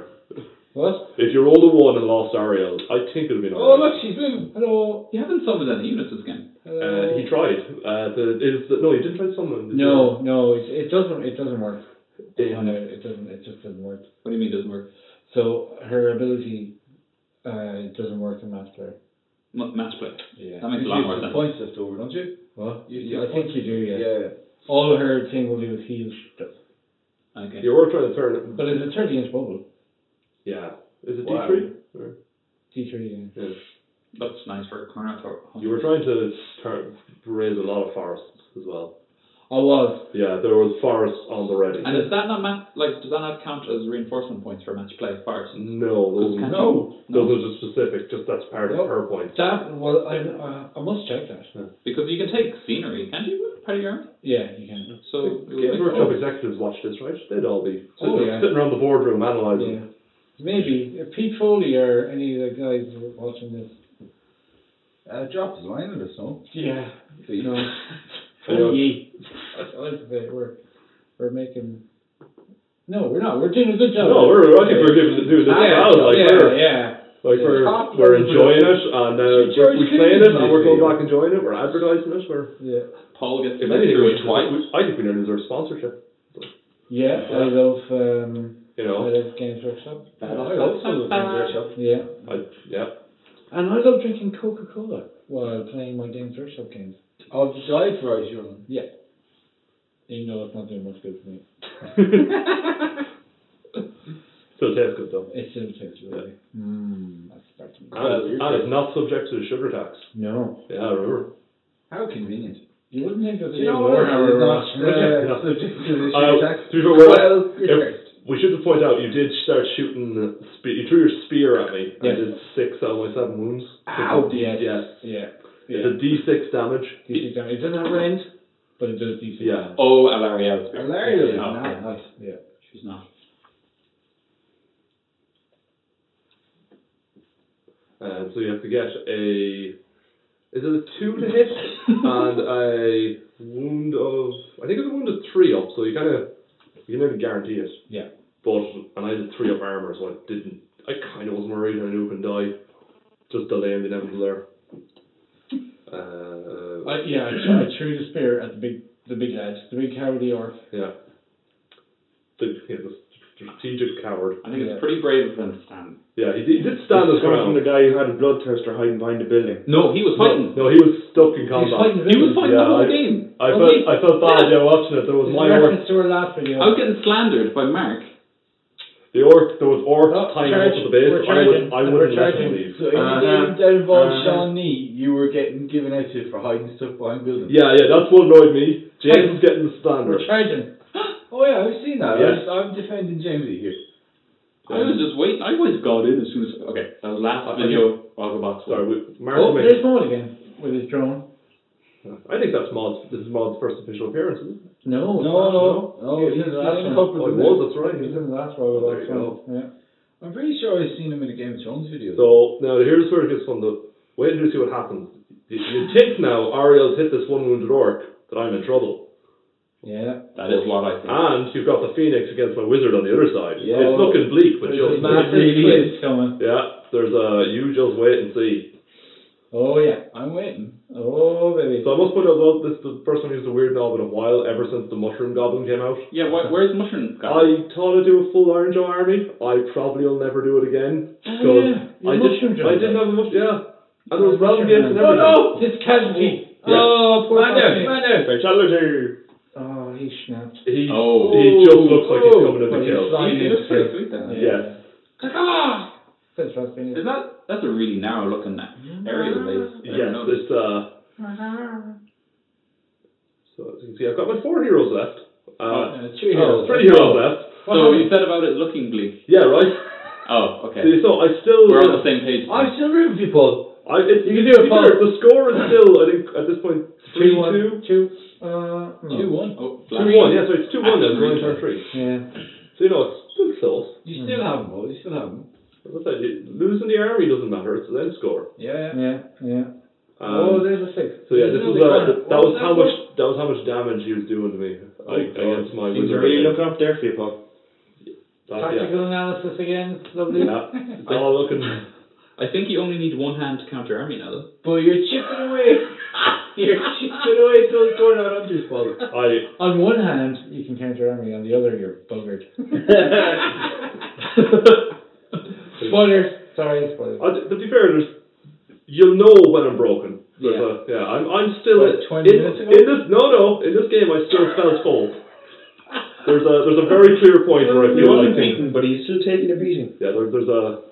What? If you rolled a one and lost Ariel, I think it'd been Oh, alright. look, she's moving. Hello. You haven't summoned any units this game. Uh, he tried. Uh, the, is the, no, he didn't try someone. did he? No, no, it, it doesn't. It doesn't work. Damn. No, it doesn't. It just doesn't work. What do you mean it doesn't work? So her ability uh, doesn't work in match play. M- match play. Yeah. That makes a You lot use more the sense. points left over, don't you? What? You Yeah, I think you do. Yeah. Yeah. All her thing will do is heal stuff. Okay. You were trying to turn it. But it's a thirty inch bubble. Yeah. Is it Wow. D3? Or- D three. Yeah. Yeah. That's nice for a corner. You were trying to turn, raise a lot of forests as well. I was. Yeah, there was forests on the ready. And is that not ma- like does that not count as reinforcement points for match play first? no, those, Can't No. those are specific. Just that's part No. of her points. That well, I uh, I must check that. Because you can take scenery, can't you? Part of your army? Yeah, you can. So it would Games make- Workshop executives watch this, right? They'd all be Oh, sitting, yeah. sitting around the boardroom analysing. Yeah. Maybe if Pete Foley or any of the guys who are watching this. Uh, drop his line, let us know. Yeah. See. No. Foley. That's what I like to. We're we're making. No, we're not. We're doing a good job. No, we're, I think we're giving the doing this yeah, well. Like, yeah, we're, yeah. like Yeah. we're, Top we're enjoying it, and uh, we're, we're playing it, and we're going back enjoying it. We're advertising it. We're, Yeah. Paul gets if to anything, do we, it twice. we, I think we nearly deserve sponsorship. Yeah, I love um You I know, love Games Workshop. I also love Games Workshop. Yeah. I, yeah. And I love drinking Coca Cola while playing my Games Workshop games. Of the diet variety, you're on. Yeah. Even though it's not doing much good for me. Still tastes good though. It still tastes really. Mmm. That's back to me. And, it's- and it's not subject to the sugar tax. No. Yeah, remember. How convenient. You wouldn't think that You they know were what? It's we're not uh, Yeah. subject to the sugar tax. to be Well, if- first. We should just point out you did start shooting. Spe- you threw your spear at me. Yes. I did six out of my seven wounds. Ow. It's Yes. Yes. Yeah. It's a D6 damage. DC damage. It doesn't have range, but it does DC Yeah. damage. Oh, Alarielle's spear. Hilarious. Yeah, Nah, okay. nice. Yeah. She's not. Uh, so you have to get a. Is it a two to hit and a wound of? I think it's a wound of three up. So you kind of you can nearly guarantee it. Yeah. But and I did three up armor, so I didn't. I kind of wasn't worried. I knew it could die. Just delaying the inevitable there. Uh, I, yeah, I, th- I threw the spear at the big, the big lad, the big cowardly orc. yeah. The, yeah, the strategic coward. I think Yeah. it's pretty brave of him to stand. Yeah, he, did- he did stand This his is from the guy who had a blood bloodthirster hiding behind the building. No, he was fighting. No, he was stuck in He's combat. fighting the He was fighting Yeah, the whole I- game. I Was felt he? I felt bad yeah watching it. There was There's my a orc reference to our last video. I was getting slandered by Mark. the orc there was orcs Oh, tying charge. up at the base. We're I would charging. I We're wouldn't let charging. him leave. So any Uh-huh. game that involved Uh-huh. Sean Nee, you were getting given out to for hiding stuff behind buildings. Yeah, yeah, that's what annoyed me. James was getting the We're standard. charging. Oh yeah, I've seen that. Yes. I'm, I'm defending Jamesy here. I was just waiting. I was got in as soon as. Okay, that was last I- video. I'll go back. Sorry, we, Mark Oh, made- there's Maul again with his drone. I think that's Maud's. This is Maud's first official appearance. Isn't it? No, No, no, no. He's He's in the last one. Oh, of it was. That's right. He's in the last row. Oh, there you go. Yeah. I'm pretty sure I've seen him in a Game of Thrones video. So now here's where it gets fun. Though. Wait until you see what happens. You, you think now Ariel's hit this one wounded orc that I'm in trouble, Yeah. That is what I think. and you've got the phoenix against my wizard on the other side. Yeah. It's looking bleak, but There's a just massive really twist coming. yeah. There's a you just wait and see. Oh yeah. I'm waiting. Oh baby. So I must put out well, this the first time I've used a Weirdnob in a while, ever since the mushroom goblin came out. Yeah, wh- where's Mushroom? guy? I thought I'd do a full Ironjaw army. I probably will never do it again. Oh, yeah. I, mushroom did, jaw. I didn't have a much, yeah. And there was Mushroom round games and everything. Oh, His casualty. Yeah. Oh, poor Man down, Tommy. man. Fatality. Oh, he snapped. He, Oh. he just looks like he's coming to But the kill. flying He looks pretty sweet then. Yes. Ah! That's right, Phineas. Is that that's a really narrow looking aerial base? I Yes, didn't notice. it's uh. So as you can see, I've got my four heroes left. Uh, Uh, three oh, heroes. three heroes left. So you said about it looking bleak. Yeah, right. Oh, okay. See, so I still. We're on the same page. I'm still rooting for you, Paul. I, it, You can do it, Paul. fair, The score is still, I think, at this point, three Two one. two. Two. Uh. No. Two one. Oh, Two one. Yeah, so it's two one. Now, Action going replay. turn three. Yeah. So you know, it's still close. You still have them. Paul. You still have him. As I said, losing the army doesn't matter. It's the end score. Yeah, yeah. Yeah. Yeah. Um, oh, there's a six. So yeah, this was another uh, corner. that was was how much that was how much damage he was doing to me like, God. against my Things are really again. looking up there for you, Paul. That- yeah, Tactical analysis again. Lovely. yeah. It's all looking. I think you only need one hand to counter army now, though. But you're chipping away. you're chipping away at those Kurnoth hunters, Paul. I On one hand, you can counter army. On the other, you're buggered. Spoilers. Sorry, spoilers. I, to be fair, there's you'll know when I'm broken. There's Yeah. a- yeah. I'm I'm still What, 20 in, minutes ago? in this no no in this game I still felt full. There's a there's a very clear point where I He feel wasn't like beaten, but he's still taking a beating. yeah there's there's a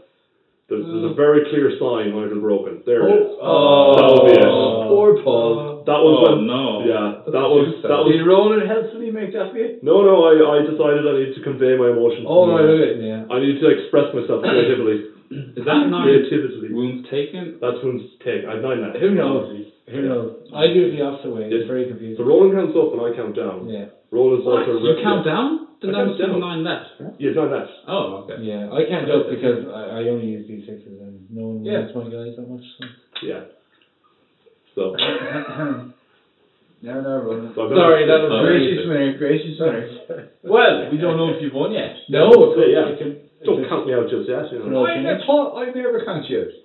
there's, there's a very clear sign when I feel broken. There it is. Oh, That would be it. Oh. Poor Paul. That was oh when no. yeah that was that was Did Ronan helpfully make that for you? no no I I decided I need to convey my emotions. Oh, right, okay. Yeah. I need to express myself creatively. Is that nine Creatively. wounds taken? That's wounds taken. I've nine that. Who knows? Who knows? I do the opposite way. It's very So confusing. Roland counts up and I count down. Yeah. Roland's What? also You count down? Then I that was count still down. nine left. Yeah, nine that. Oh, okay. Yeah. I can't up because I, I only use these sixes and no one Yeah. wants my guys that much. So. Yeah. So, No, no, Ronan. so Sorry, that was very. Gracious winner, gracious winner. Well, we don't know if you've won yet. No, Yeah, it's yeah. it can, Don't count me out just yet. You know. No. I never, Paul, I never count you out.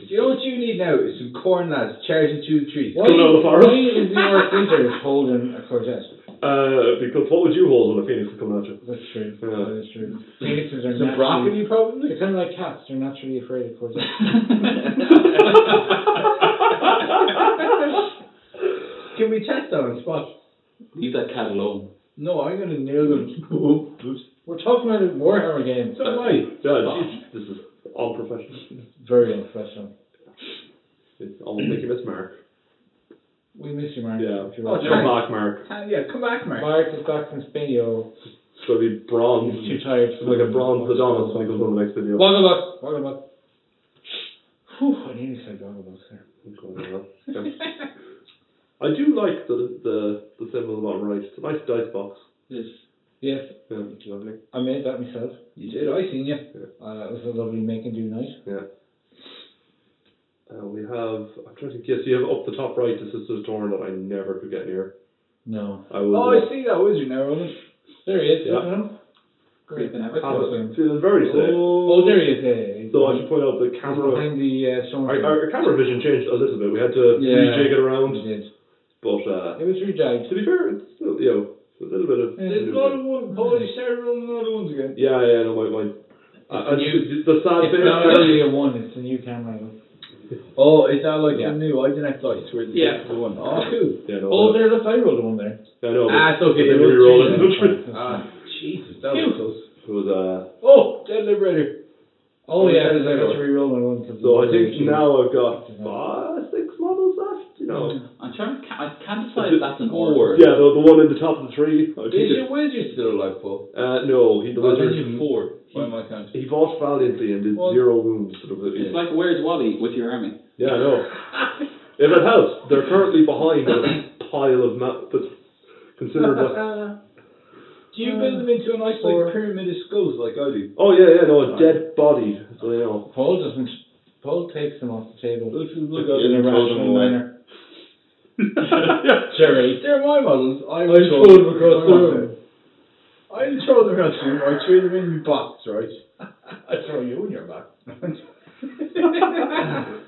Do you know what you need now? Is some corn lads charging through the trees. Why, Coming out of the forest. why is New York Winters holding a Corvette? Uh, because what would you hold when a phoenix is coming at you? That's true. Yeah. That is true. Phoenixes are Some naturally. broccoli, probably. They're kind of like cats. They're naturally afraid of Corvettes. Can we test that on spot? Leave that cat alone. No, I'm gonna nail them. Oops. We're talking about a Warhammer game. So am I. Yeah, geez, this is all professional. Very unprofessional. It's almost making miss Mark. We miss you, Mark. Yeah. If you're Oh, watching. Come back, Mark. Ah, yeah, come back, Mark. Mark is back from Spain, yo. It's going to be bronze. He's too tired. It's like a bronze Adonis when he goes on the next video. Wogglebug. Wogglebug. Whew, I nearly said Wogglebug there. Okay. I do like the the the symbol on the bottom right. It's a nice dice box. Yes. Yes. Yeah, it's lovely. I made that myself. You did, I seen you. Yeah. Uh, it was a lovely make and do night. Yeah. Uh, we have. I'm trying to guess. You have up the top right. This is the torn that I never could get near. No. I will. Oh, I see that wizard now, Ronan. There he is. Yeah. Him. Great, then have have it. it. Feeling very safe. Oh, there he is. Yeah, So I should point out the camera. behind the uh. Our, our camera vision changed a little bit. We had to Yeah. rejig it around, We did. But uh, It was rejigged. to be fair, it's still, you know a little bit of. There's a lot of ones. Paul, you started rolling a lot of ones again. Yeah, yeah, no, my, my uh, It's new. the sad It's thing. not really a one. It's a new camera. Oh, is that like Yeah. the new Idonet lights where the Yeah. the one? Oh, cool. Yeah, no, Oh, uh, there. Look, I rolled one there. I know. Ah, it's okay. But then it we was roll three it. then. Ah, Jesus, that was close. It was uh. Oh, Dead Liberator. Oh, Oh, yeah, yeah, because I got yeah. to re-roll my one. 'cause So I think now I've got five, six models left. You know. I'm trying to. I can't decide if that's an Four. or. Yeah, the, the one in the top of the tree. I think Is it- your wizard still alive, Paul? uh, no, he the Oh, wizard. then you've four. By my count. He fought valiantly and did Well- zero wounds. To the, It's like Where's Wally with your army? yeah, I know. If it helps, they're currently behind a pile of map that's considered a, Do you build them into a nice like pyramid of skulls like I do? Oh yeah, yeah, no, a dead body, so you know. Paul doesn't, Paul takes them off the table Look, look, in a I'll throw them rational manner. Jerry. They're my models. I just throw them across the room. I throw them across the room. I threw them in my box, right? I throw you in your back.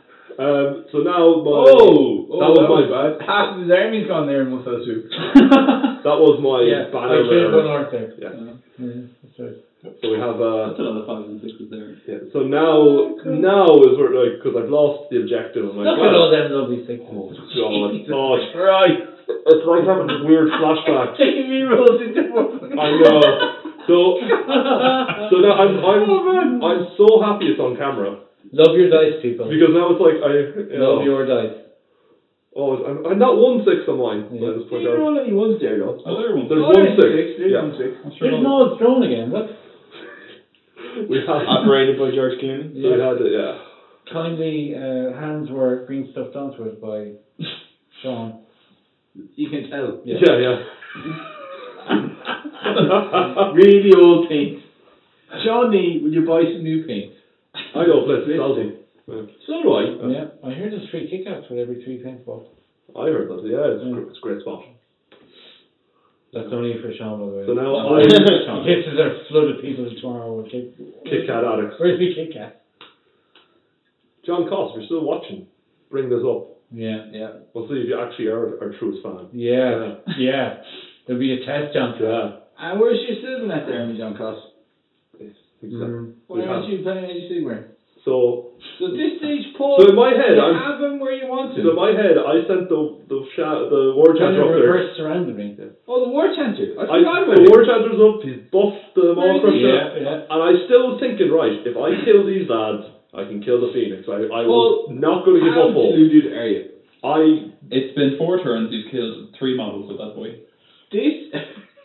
Um, so now my Oh, oh, that was my bad. Half of his army's gone there in Muscle Soup. that was my yeah, I killed one there. arc there. Yeah. Yeah, that's right. So we have uh, That's another five and sixes there. yeah. So now now is where like because I've lost the objective. I'm like, Look at well, all them lovely sixes. oh god, Jesus oh, Right. it's like having weird flashbacks. Taking me rolls into one. I know. So so now I'm I'm Oh, I'm so happy it's on camera Love your dice, people. because now it's like I you know, Love your dice. oh I'm, I'm not one six on mine. Yeah. I just You point out. roll any ones there though. Oh, there one. There's Oh, one there's six. There's Yeah. one six. There's no throne again. Look. We have Operated by George Clooney. so we had it, yeah. Kindly, uh, hands were green stuffed onto it by Sean. You can tell. Yeah, yeah. really old paint. Johnny, will you buy some new paint? I know, bless it, salty. Yeah. So do I. Yeah, I hear there's free kickouts with every three paintballs. I heard that. Yeah, it's, Mm. gr- it's a great spot. That's only for Sean, by the way. So now Oh, I Sean. Kisses are flooded people tomorrow with kick. Kit Kat addicts. Where's the Kit Kat? John Cost, if you're still watching, bring this up. Yeah, Yeah. We'll see if you actually are our truest fan. yeah, yeah. There'll be a test, John. Yeah. And where's your Sylvaneth there, John Cost? Exactly. Mm. Why aren't you playing Age of Sigmar? So, So this stage, Paul, so in my head, you I'm. have him where you want to. So in my head, I sent the the sha- the war Kind chanter of up there. reverse surrounded me. Oh, the War Chanter. I I, forgot about the it. war chanter's up. He's buffed the Where Maw is he? Crusher. Yeah, yeah. And I still thinking, right, if I kill these lads, I can kill the Phoenix. I, I was Well, not going to give How up hope. deluded are you? I, It's been four turns. You've killed three models with that boy. This.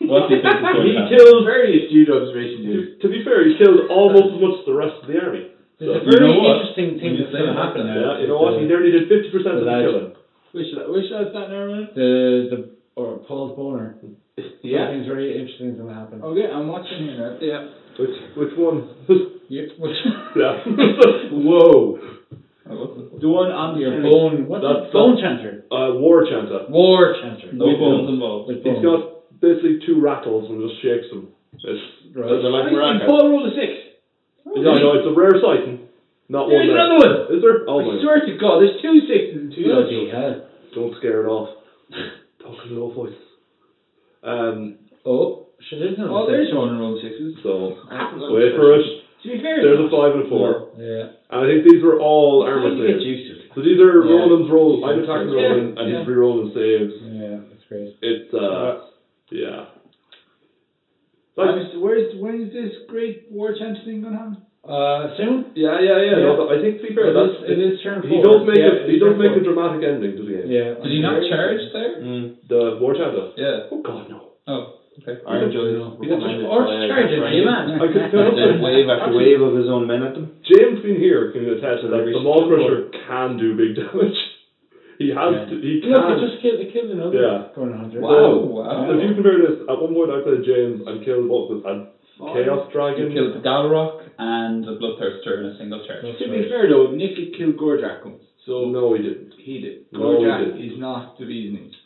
What do you think is going he to happen? killed, Very astute observation, to, dude. to be fair, he killed almost as much as the rest of the army. There's a very You know what? interesting thing When that's say going to that, happen now. Yeah, you know what? He nearly did 50% of the the lad- killing. Which which that's that now, man? The the or Paul's boner. Yeah. Something's very interesting going to happen. Okay, I'm watching here now. Yeah. Which, which one? You, which, yeah. Whoa. The one on your the bone. What's That's- that? Bone chanter. uh, war chanter. War chanter. No With bones involved. With He's bones. got basically two rattles and just shakes them. It's, Right. Does it like I think Baraka? Paul rolled a six. Yeah, I know, it's a rare sighting. Not There's one there. another one. Is there? Oh I my. swear to God, there's two sixes and two Bloody nines. hell. Don't scare it off. Talking low voice. Um, Oh, should there's no Oh, there's one rolled sixes. so, wait for first it. one. To be fair, There's a five and a four. Yeah. And I think these were all How armor you get saves. used to it? So these are Yeah. Roland's roll. I'm attacking Yeah, Roland and yeah. he's re-rolling saves. Yeah, that's great. It's, uh, yeah. Like, Like, where's when's this great war chance thing gonna happen? Uh, soon? yeah, yeah, yeah. No, but I think to be fair, It that's, is, it is turn he four. does make yeah, a, he it's does turn make a dramatic ending to the game. Yeah. Did he not charge there? Mm. The War Chanter. Yeah. Oh god, no. Oh, okay. I enjoy He did recommended Or by, uh, charges, you man. I could Then wave after wave of his own men at them. James being here can attest to that Very the Maw simple. Crusher can do big damage. He has Yeah. to, he Look, can. it just killed, it killed another Yeah. Kurnoth Hunter. Wow. So, wow. If you compare this, at one point I played James and killed what was it, a Chaos You Dragon. killed the Galrock and the Bloodthirster in a single charge. That's To be fair though, Nick had killed Gordrakk once. So No, he didn't. he did. No, he Gordrakk didn't. is not the bee's knees.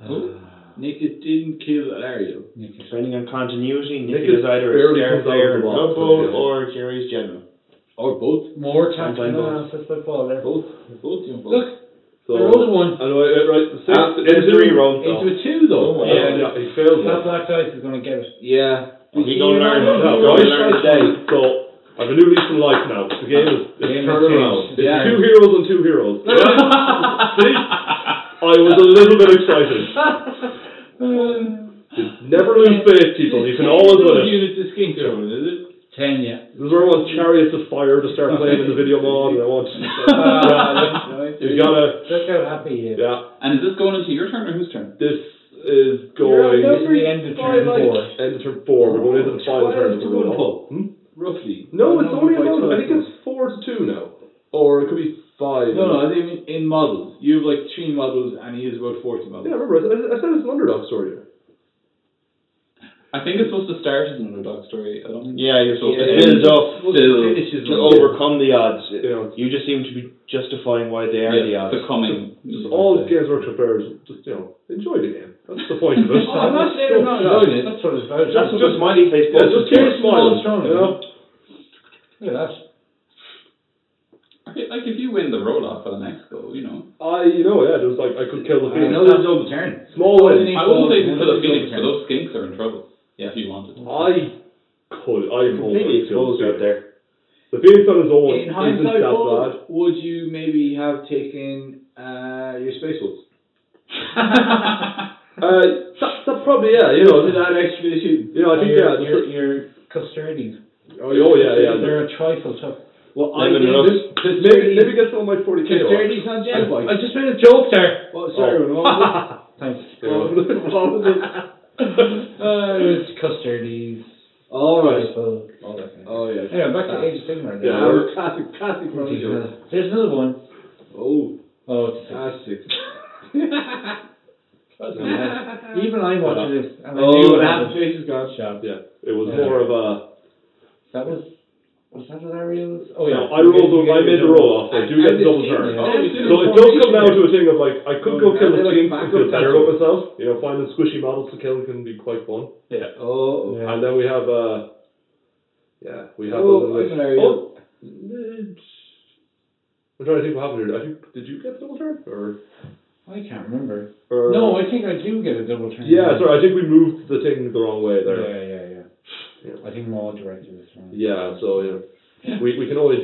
Ah, Nick didn't kill Alarielle. Nick Depending on continuity, Nick Nick is is either a barely comes out of Starfire the box, Double yeah. or Jerry's General. Or both. More time. tactical both. analysis by Paul there. Both. Both both. Look, So, I rolled one. I know, uh, right, the six, Ah, into- into three rolls Into a two though. Oh, wow. Yeah, yeah, he failed That one. black dice is going to get it. Yeah. Well, he gonna learn. know, No, you right, know, right, So, I've a new lease on life now. The game is it's Game has turning around. It's Yeah. two heroes and two heroes. See? I was a little bit excited. Never lose faith, people. You can always win it. Unit to skink is it? Ten, yeah. This is where I want Chariots of Fire to start playing in the video mod, and I want. you gotta. Look how happy he is. Yeah, And is this going into your turn or whose turn? this is going. a This is the end of turn like, four. End of turn four. We're going into the final turn of the Twelve to roll. one, Hmm? Roughly. No, it's No, only by about. I think it's four to two now, or it could be five. No, no, I think in, in models. You have like three models and he has about 40 models. Yeah, remember, I, I said it's an underdog story. I think it's supposed to start as an underdog story. I don't think Yeah, you're supposed Yeah, to build up Still, to to overcome the odds. You You just seem to be justifying why they are the yeah, odds. becoming. just all Games Workshop players, just, you know, enjoy the game. That's the point of it. Oh, I'm not saying I'm not enjoying it, that's what it's about. That's what the smiley face Yeah, posted just keep for. smiling, strong, you know? Look at that. Okay, like if you win the roll off for the next go, you know. I, you know, yeah, there was like, I could kill the I Phoenix. know there's double turn. Small win. I wouldn't say Well, for the well, Phoenix, but those skinks are in trouble. Yeah. If you wanted. I could, I hope Completely exposed out there. The Phoenix on his own In isn't hindsight, that bad. would you maybe have taken uh, your Space Wolves? Uh, that, that probably, yeah, you know, to that expedition. you know, I think, your, yeah, your, the- your custodians. oh, yeah, yeah. They're a trifle tough. Well, I Never think know. this Maybe, maybe get some of my 40k off. Custodians on Gen I just made a joke there. Oh, sorry, Oh. what was Thanks. it? What was it? What was it? Uh, it was custodies. All right. Rifle, all that kind of Oh, yeah. Anyway, back to Age of Sigmar. Yeah, Our we're- classic, classic Roman joke. There's another one. Oh, Oh, it's a classic. six. Even I watched this. And I oh, knew the it happened. face is gone. Shop. Yeah, it was Yeah. more of a. That was. Was that what Ariel? Oh, yeah. I rolled. The, I made the roll off. I do get the double turn. Yeah. Oh, you did So it does come down to a thing of like I could go Oh, kill the they like skinks back and feel better about myself. You know, finding squishy models to kill can be quite fun. Yeah. Oh, Yeah. And then we have uh yeah, we have Oh, a little bit. I'm an Ariel. Oh, I'm trying to think what happened here. I think did you get the double turn or I can't remember. or No, I think I do get a double turn. Yeah, sorry. I think we moved the thing the wrong way Yeah, there. yeah, yeah. Yeah. I think Maud directed this one. Yeah. So yeah, we we can only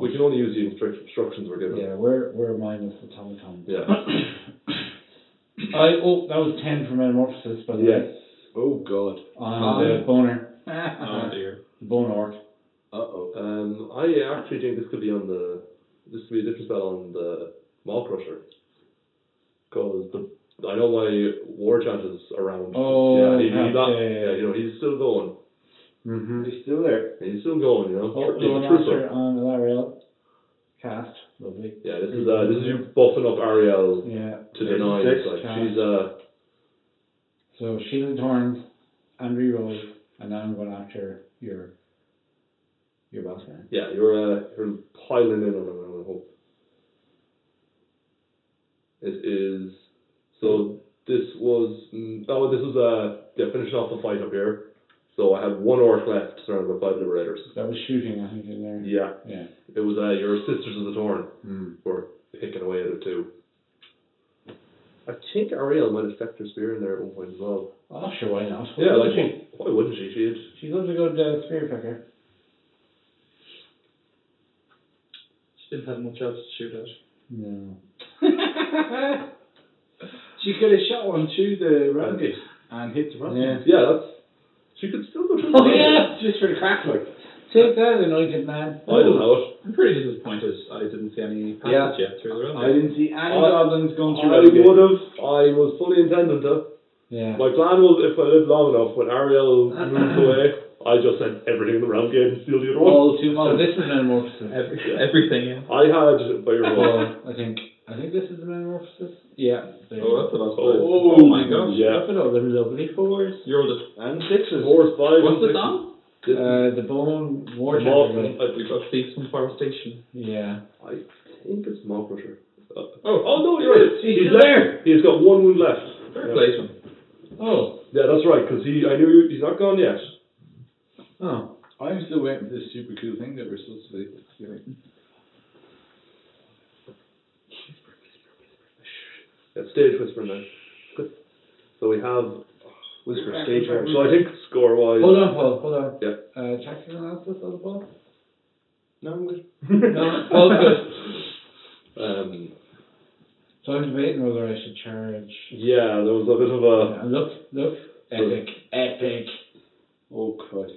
we can only use the instruct- instructions we're given. Yeah, we're we're minus the Tom. Yeah. I oh that was ten for Metamorphosis by the Yes. way. oh God. On the boner. Oh dear. Bone orc. Uh oh. Um, I actually think this could be on the this could be a different spell on the Maw-krusha. Because the I know my war chant is around. Oh, yeah, he, he's yeah, yeah, yeah. yeah, you know, he's still going. Mm-hmm. He's still there. He's still going, you know. Oh, He's a trooper. on Alarielle. Cast. Lovely. Yeah, this is uh, this is you buffing up Ariel Yeah. to the nines. Like cast. she's uh, So Shield Horns and rerolls, and now I'm going after your your boss man. yeah, you're uh, you're piling in on him. I hope. It is so. This was mm, oh, this was uh, yeah, finishing off the fight up here. So I had one orc left, surrounded by five liberators. That was shooting, I think, in there. Yeah, Yeah. it was uh, your sisters of the Thorn Hmm. were picking away at it too. I think Ariel might have stuck her spear in there at one point as well. Oh, sure, why not? Yeah, like she? why wouldn't she? She had She loves a good uh, spear picker. She didn't have much else to shoot at. No. she could have shot one through the round and hit the rock. Yeah. yeah, that's she could still go through. Oh, the yeah. Just for the crack, like. Take that, anointed man. I don't know. I'm pretty disappointed I didn't see any passage Yeah. yet through the round. I didn't see any I- goblins going through I round gate. would have. I was fully intending to. Yeah. My plan was if I lived long enough, when Ariel moved away, I just sent everything in the round gate and steal the other one. All two So models. this is metamorphosis. Every, everything, yeah. I had by your roll. I think I think this is the metamorphosis. Yeah. There Oh, you that's a lot. Oh, Oh, my gosh. Yeah. Look at all them lovely fours. You rolled it. And sixes. Fours, fives, What's and this sixes. on? This is Uh, the bone war Maw- champion. I, We've got Thieves from Forestation. Yeah. I think it's Maw-krusha. Uh, Oh, oh no, you're right. He's He's still left. He's got one wound left. fair Yeah. play to him. Oh. Yeah, that's right. Because he, I knew he's not gone yet. Oh. I'm still waiting for this super cool thing that we're supposed to be. Yeah, stage whisper now. Good. So we have. Whisper stage right. So I think score wise. Hold on, Paul. Hold on. Yeah. Uh, tactical analysis of the ball. No, I'm good. No, Paul's good. Um, So I'm debating whether I should charge. yeah, there was a bit of a. Yeah, look, look, epic, epic. Oh Christ.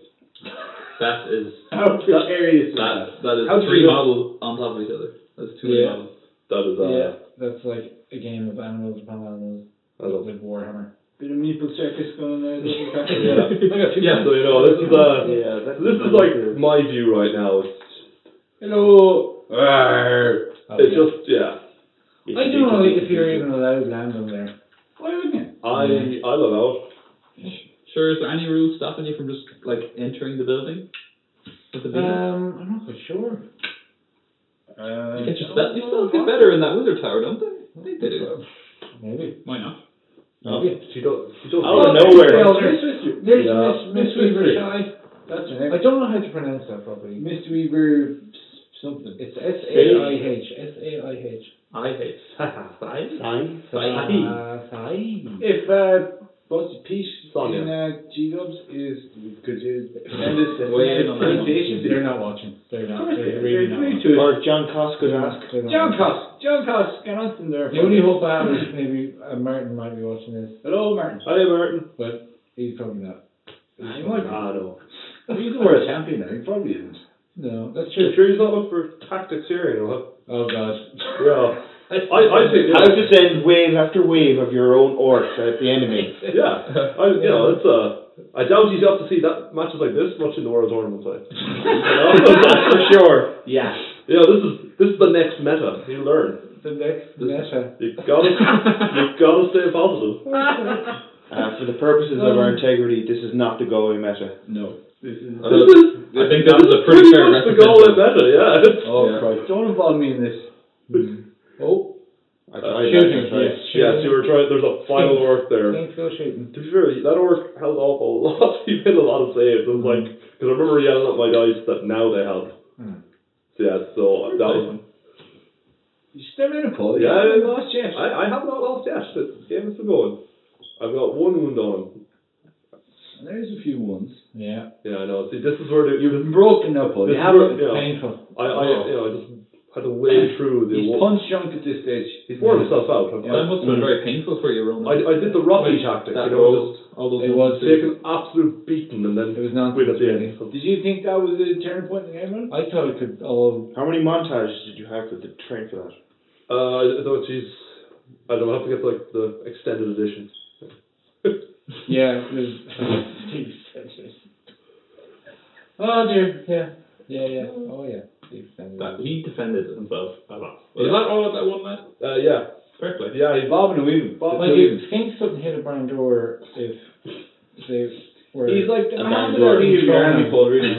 That is How precarious that that? that is How three true. models on top of each other. That's two Yeah. models. That is uh, yeah, that's like a game of animals upon animals that is- with Warhammer. Bit of meeple circus going on there. little. Yeah. I got two Yeah. So you know, this is uh, Yeah, this is like my view right now. It's Hello. Arr. Oh, It's yeah. just yeah. I don't know if you're even allowed land on there. Why wouldn't you? I I don't know. Sure, is there any rules stopping you from just like entering the building? With the beacon? Um, I'm not quite sure. Uh, you, get your spell, you spells get better in that wizard tower, don't they? I think they do. Maybe. Why not? Maybe. She does. She does. Out of nowhere. Well, Miss, Miss, Yeah. Miss, Miss Weaver Shy. That's your I don't know how to pronounce that properly. Mr. Weaver something. It's S A I H. S A I H. I hate. Sign. Uh, Sai. If uh, Busted Pete Sonia. in uh, G Dubs is could you send us a Weigh in on that one. They're not watching. They're not. They're They're really not. agreed watching. to. Or John Cost could ask. They're John watching. Cost, John Cost, get on from there. The only hope I have is maybe uh, Martin might be watching this, Hello, Martin. Hello, Martin. but he's probably not. I might be. Ah no. He's the world champion now. He probably isn't. No, that's I'm true. sure he's not looking for tactics here, you know. Oh God. Yeah. I I think How yeah. to send wave after wave of your own orcs at the enemy. Yeah. I you know it's uh. I doubt you'd have to see that matches like this much in the World Tournament side. For sure. Yeah. You know, this is this is the next meta. You learn. The next meta. You gotta you gotta stay positive. Uh, for the purposes of our integrity, this is not the Galway meta. No. This is. I don't- I think that was a pretty fair much the goal in representation. meta. Yeah. Oh Yeah. Christ! Don't involve me in this. Oh, I Uh, tried shooting. that, I tried. Yes, Yes, you were trying. There's a final work there. Shooting. To be fair, that orc held off a lot. he made a lot of saves. It was like because I remember yelling at my dice that now they have. Hmm. So yeah, so that was. You still in a pull? Yeah, Yeah, I- I lost yet. I, I have not lost yet. The game is still going. I've got one wound on. And There's a few ones. Yeah. Yeah, I know. See, this is where the, You've been broken now, Paul. This You haven't. where- Yeah. Painful. I, I, you know, I just had to wade through the. He's punch drunk at this stage. He's worn himself out. Well, that must have been very painful for you, Roman. I, I did the Rocky Like, tactic, that you know, roll, just all those It was take an absolute beating and then It was nonsense, win at the really. end. Did you think that was a turning point in the game, man? I thought it could all. How many montages did you have with the train for that? uh, I thought, geez, I don't know, I have to get like the extended edition. Yeah, it was. Oh dear. Yeah. Yeah, yeah. Oh yeah. Steve Sanders. That, he defended himself a lot. Was that all of that one night? Uh, yeah, Fair play. yeah, he, Bob and weaving. Bob Like and you weaving. think something hit a barn door if they were. He's like the A man man that door. are you Throwing army, him. Paul, really.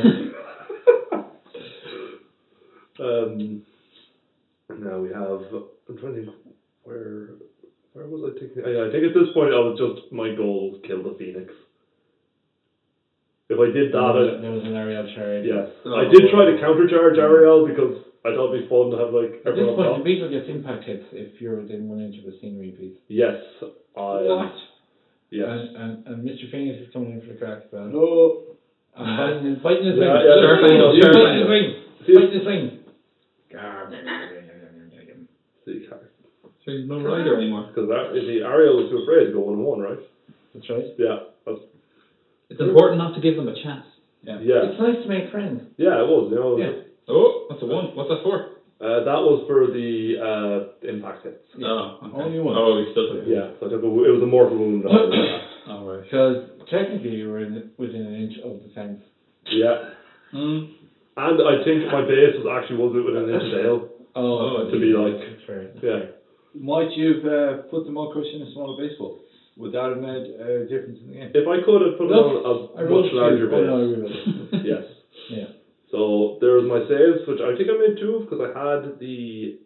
um, now we have, I'm trying to think, where, where was I thinking? I, I think at this point I was just, my goal was kill the Phoenix. If I did that, I, there was an Ariel charge. yes. Oh. I did try to countercharge Ariel because I thought it'd be fun to have like At this everyone point, the beetle gets impact hits if you're within one inch of a scenery piece. Yes, I, What? yes. And, and, and Mr. Phoenix is coming in for the crack as well. No. I'm fighting his, fighting his Yeah, yeah, Sure thing, Fighting sure his thing. wings. See, Fighting his wings. see, So he's no rider anymore. Because that, if the Ariel was too afraid to go one one, right? That's right. Yeah, that's, It's important not to give them a chance. yeah, It's nice to make friends. yeah. It was. You know, Yeah. Oh, that's a one. What's that for? uh, that was for the uh, impact hits. Oh, okay. Only one. Oh, he still took it. Yeah, so I took a, it was a mortal wound. on it. All right. Because technically you were in, within an inch of the fence. yeah, Mm. and I think my base was actually was it within an inch of the hill. Oh, to be like- That's fair. That's Yeah, Might you've uh, put the mud crush in a smaller baseball? Would that have made a uh, difference in the game? if I could have put it on I a rolled much larger two. Oh, no, I base. Yes. Yeah. So there was my saves, which I think I made two of because I had the.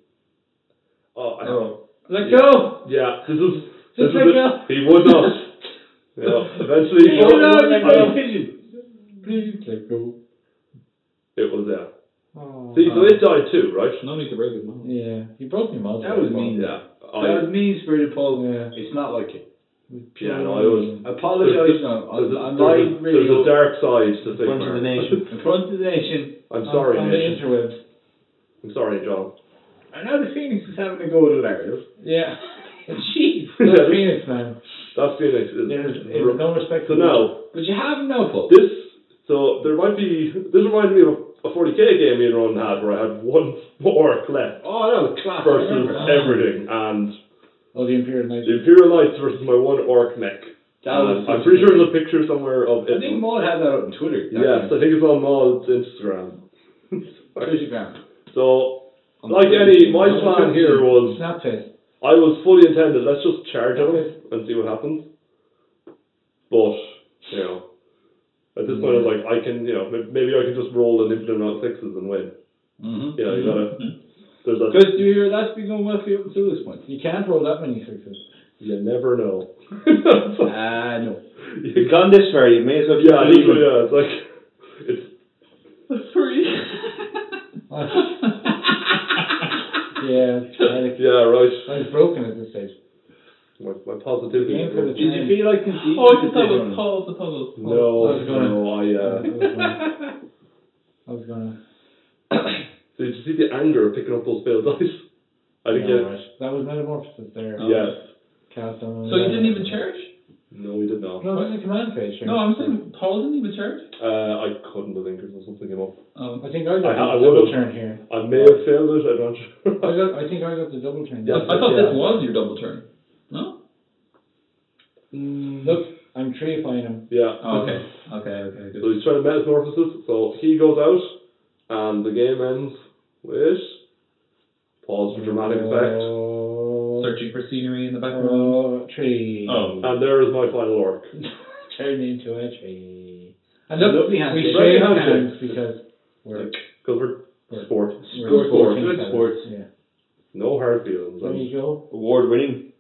Oh, I Oh. Let Yeah. go! Yeah, this is. This Just is it. He would not. yeah, eventually. Oh, no, I you know. Please let go. It was there. Oh. See, so it died too, right? No need to break his nose. Yeah, he broke me mouth. That was mean. Yeah. That was I, mean spirited, Paul. Yeah. It's not like it. Yeah, no, I was. Apologise now. There's a, I'm there's, a, live there's a dark side to In front of the nation. In front of the nation. I'm sorry, on, on the Nation. interwebs. I'm sorry, John. I know the Phoenix is having a go at Ariel. Yeah. Jeez. That's Phoenix, man. That's Phoenix. is- There's, there's no respect So for now, But you have no now, this, so there might be, this reminded me of a, a 40k game me and Ron had where I had one orc left Oh, that was class. I versus remember. everything, and Oh, the Imperial Knights. the Imperial Knights versus my one orc mech. That was And I'm pretty sure there's a picture somewhere of it. I think Maud had that up on Twitter. that Yes, game. I think it's on Maud's Instagram. Instagram. so on Like any, my plan here was Snap test. I was fully intended. Let's just charge at him and see what happens. But you know, at this point, I was like, I can, you know, maybe I can just roll an infinite amount of sixes and win. Mm-hmm. You know, you gotta. There's that. Because you hear that's been going well for you up until this point. You can't roll that many sixes. You never know. Ah, no. You've gone this far, you may as well keep yeah, believing. yeah. It's like it's Three. Yeah, I, yeah, right. I was broken at this stage. My, my positivity. The game could have Did you feel like conceding? oh, I to just thought it was Paul the puzzle. No, I was gonna- no, I. Uh, I was gonna. Did you see the anger of picking up those failed dice? I think Yeah, yes. right. That was metamorphosis there. Yes. Cast on. So you didn't even charge? No, we did not. No, this is a command page. Sure. No, I'm saying Paul didn't even charge. Uh, I couldn't have think or something came up. Um, I think I got I- I the double would've. turn here. I may have failed it. I'm not sure. I got. I think I got the double turn. Yeah. I thought yeah. this was your double turn. No. Look, I'm treifying him. Yeah. Oh, okay. Okay. Okay. So Good. he's trying to metamorphosis. So he goes out, and the game ends with pause for dramatic effect. Oh, Searching for scenery in the uh, background. Oh, tree. Oh. And there is my final orc. Turned into a tree. And A look, lovely we handshake. shake Lovely hands because we're, Because we're we're sport. we're Good sporting sports, good fellas. sports. Yeah. No hard feelings. There and- you go. Award winning.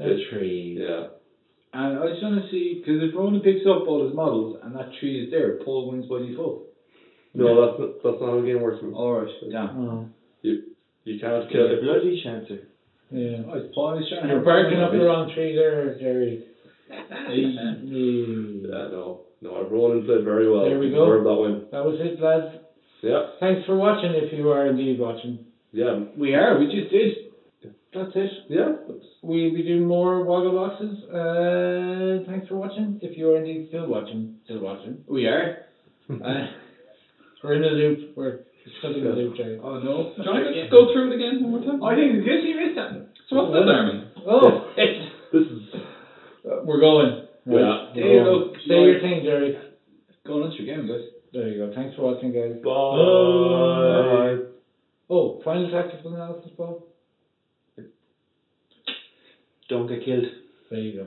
A tree. yeah. And I just want to see, because if Ronan picks up all his models and that tree is there, Paul wins by default. No, that's not, that's not how the game works. man. Alright, damn. Oh, You can't kill Kill a it. bloody chancer. yeah. Paul is trying to You're barking up the wrong tree there, Jerry. Hey. Yeah, no. No, Ronan played very well. There we go. Deserved that win. That was it, lads. Yeah. Thanks for watching, if you are indeed watching. Yeah. We are, we just did. That's it. Yeah. We'll be doing more Woggle Boxes. Uh, thanks for watching. If you are indeed still watching, still watching. We are. Uh, we're in a loop. We're stuck in the loop, Jerry. Oh no. Do you want to go through it again one more time? I think because you missed that. So what's this, Armin? Oh, This is. Uh, we're going. Yeah. Right, There we're you go. Say your thing, Jerry. Go on, your game, guys. There you go. Thanks for watching, guys. Bye. Oh, final tactical analysis, Paul. Don't get killed. There you go.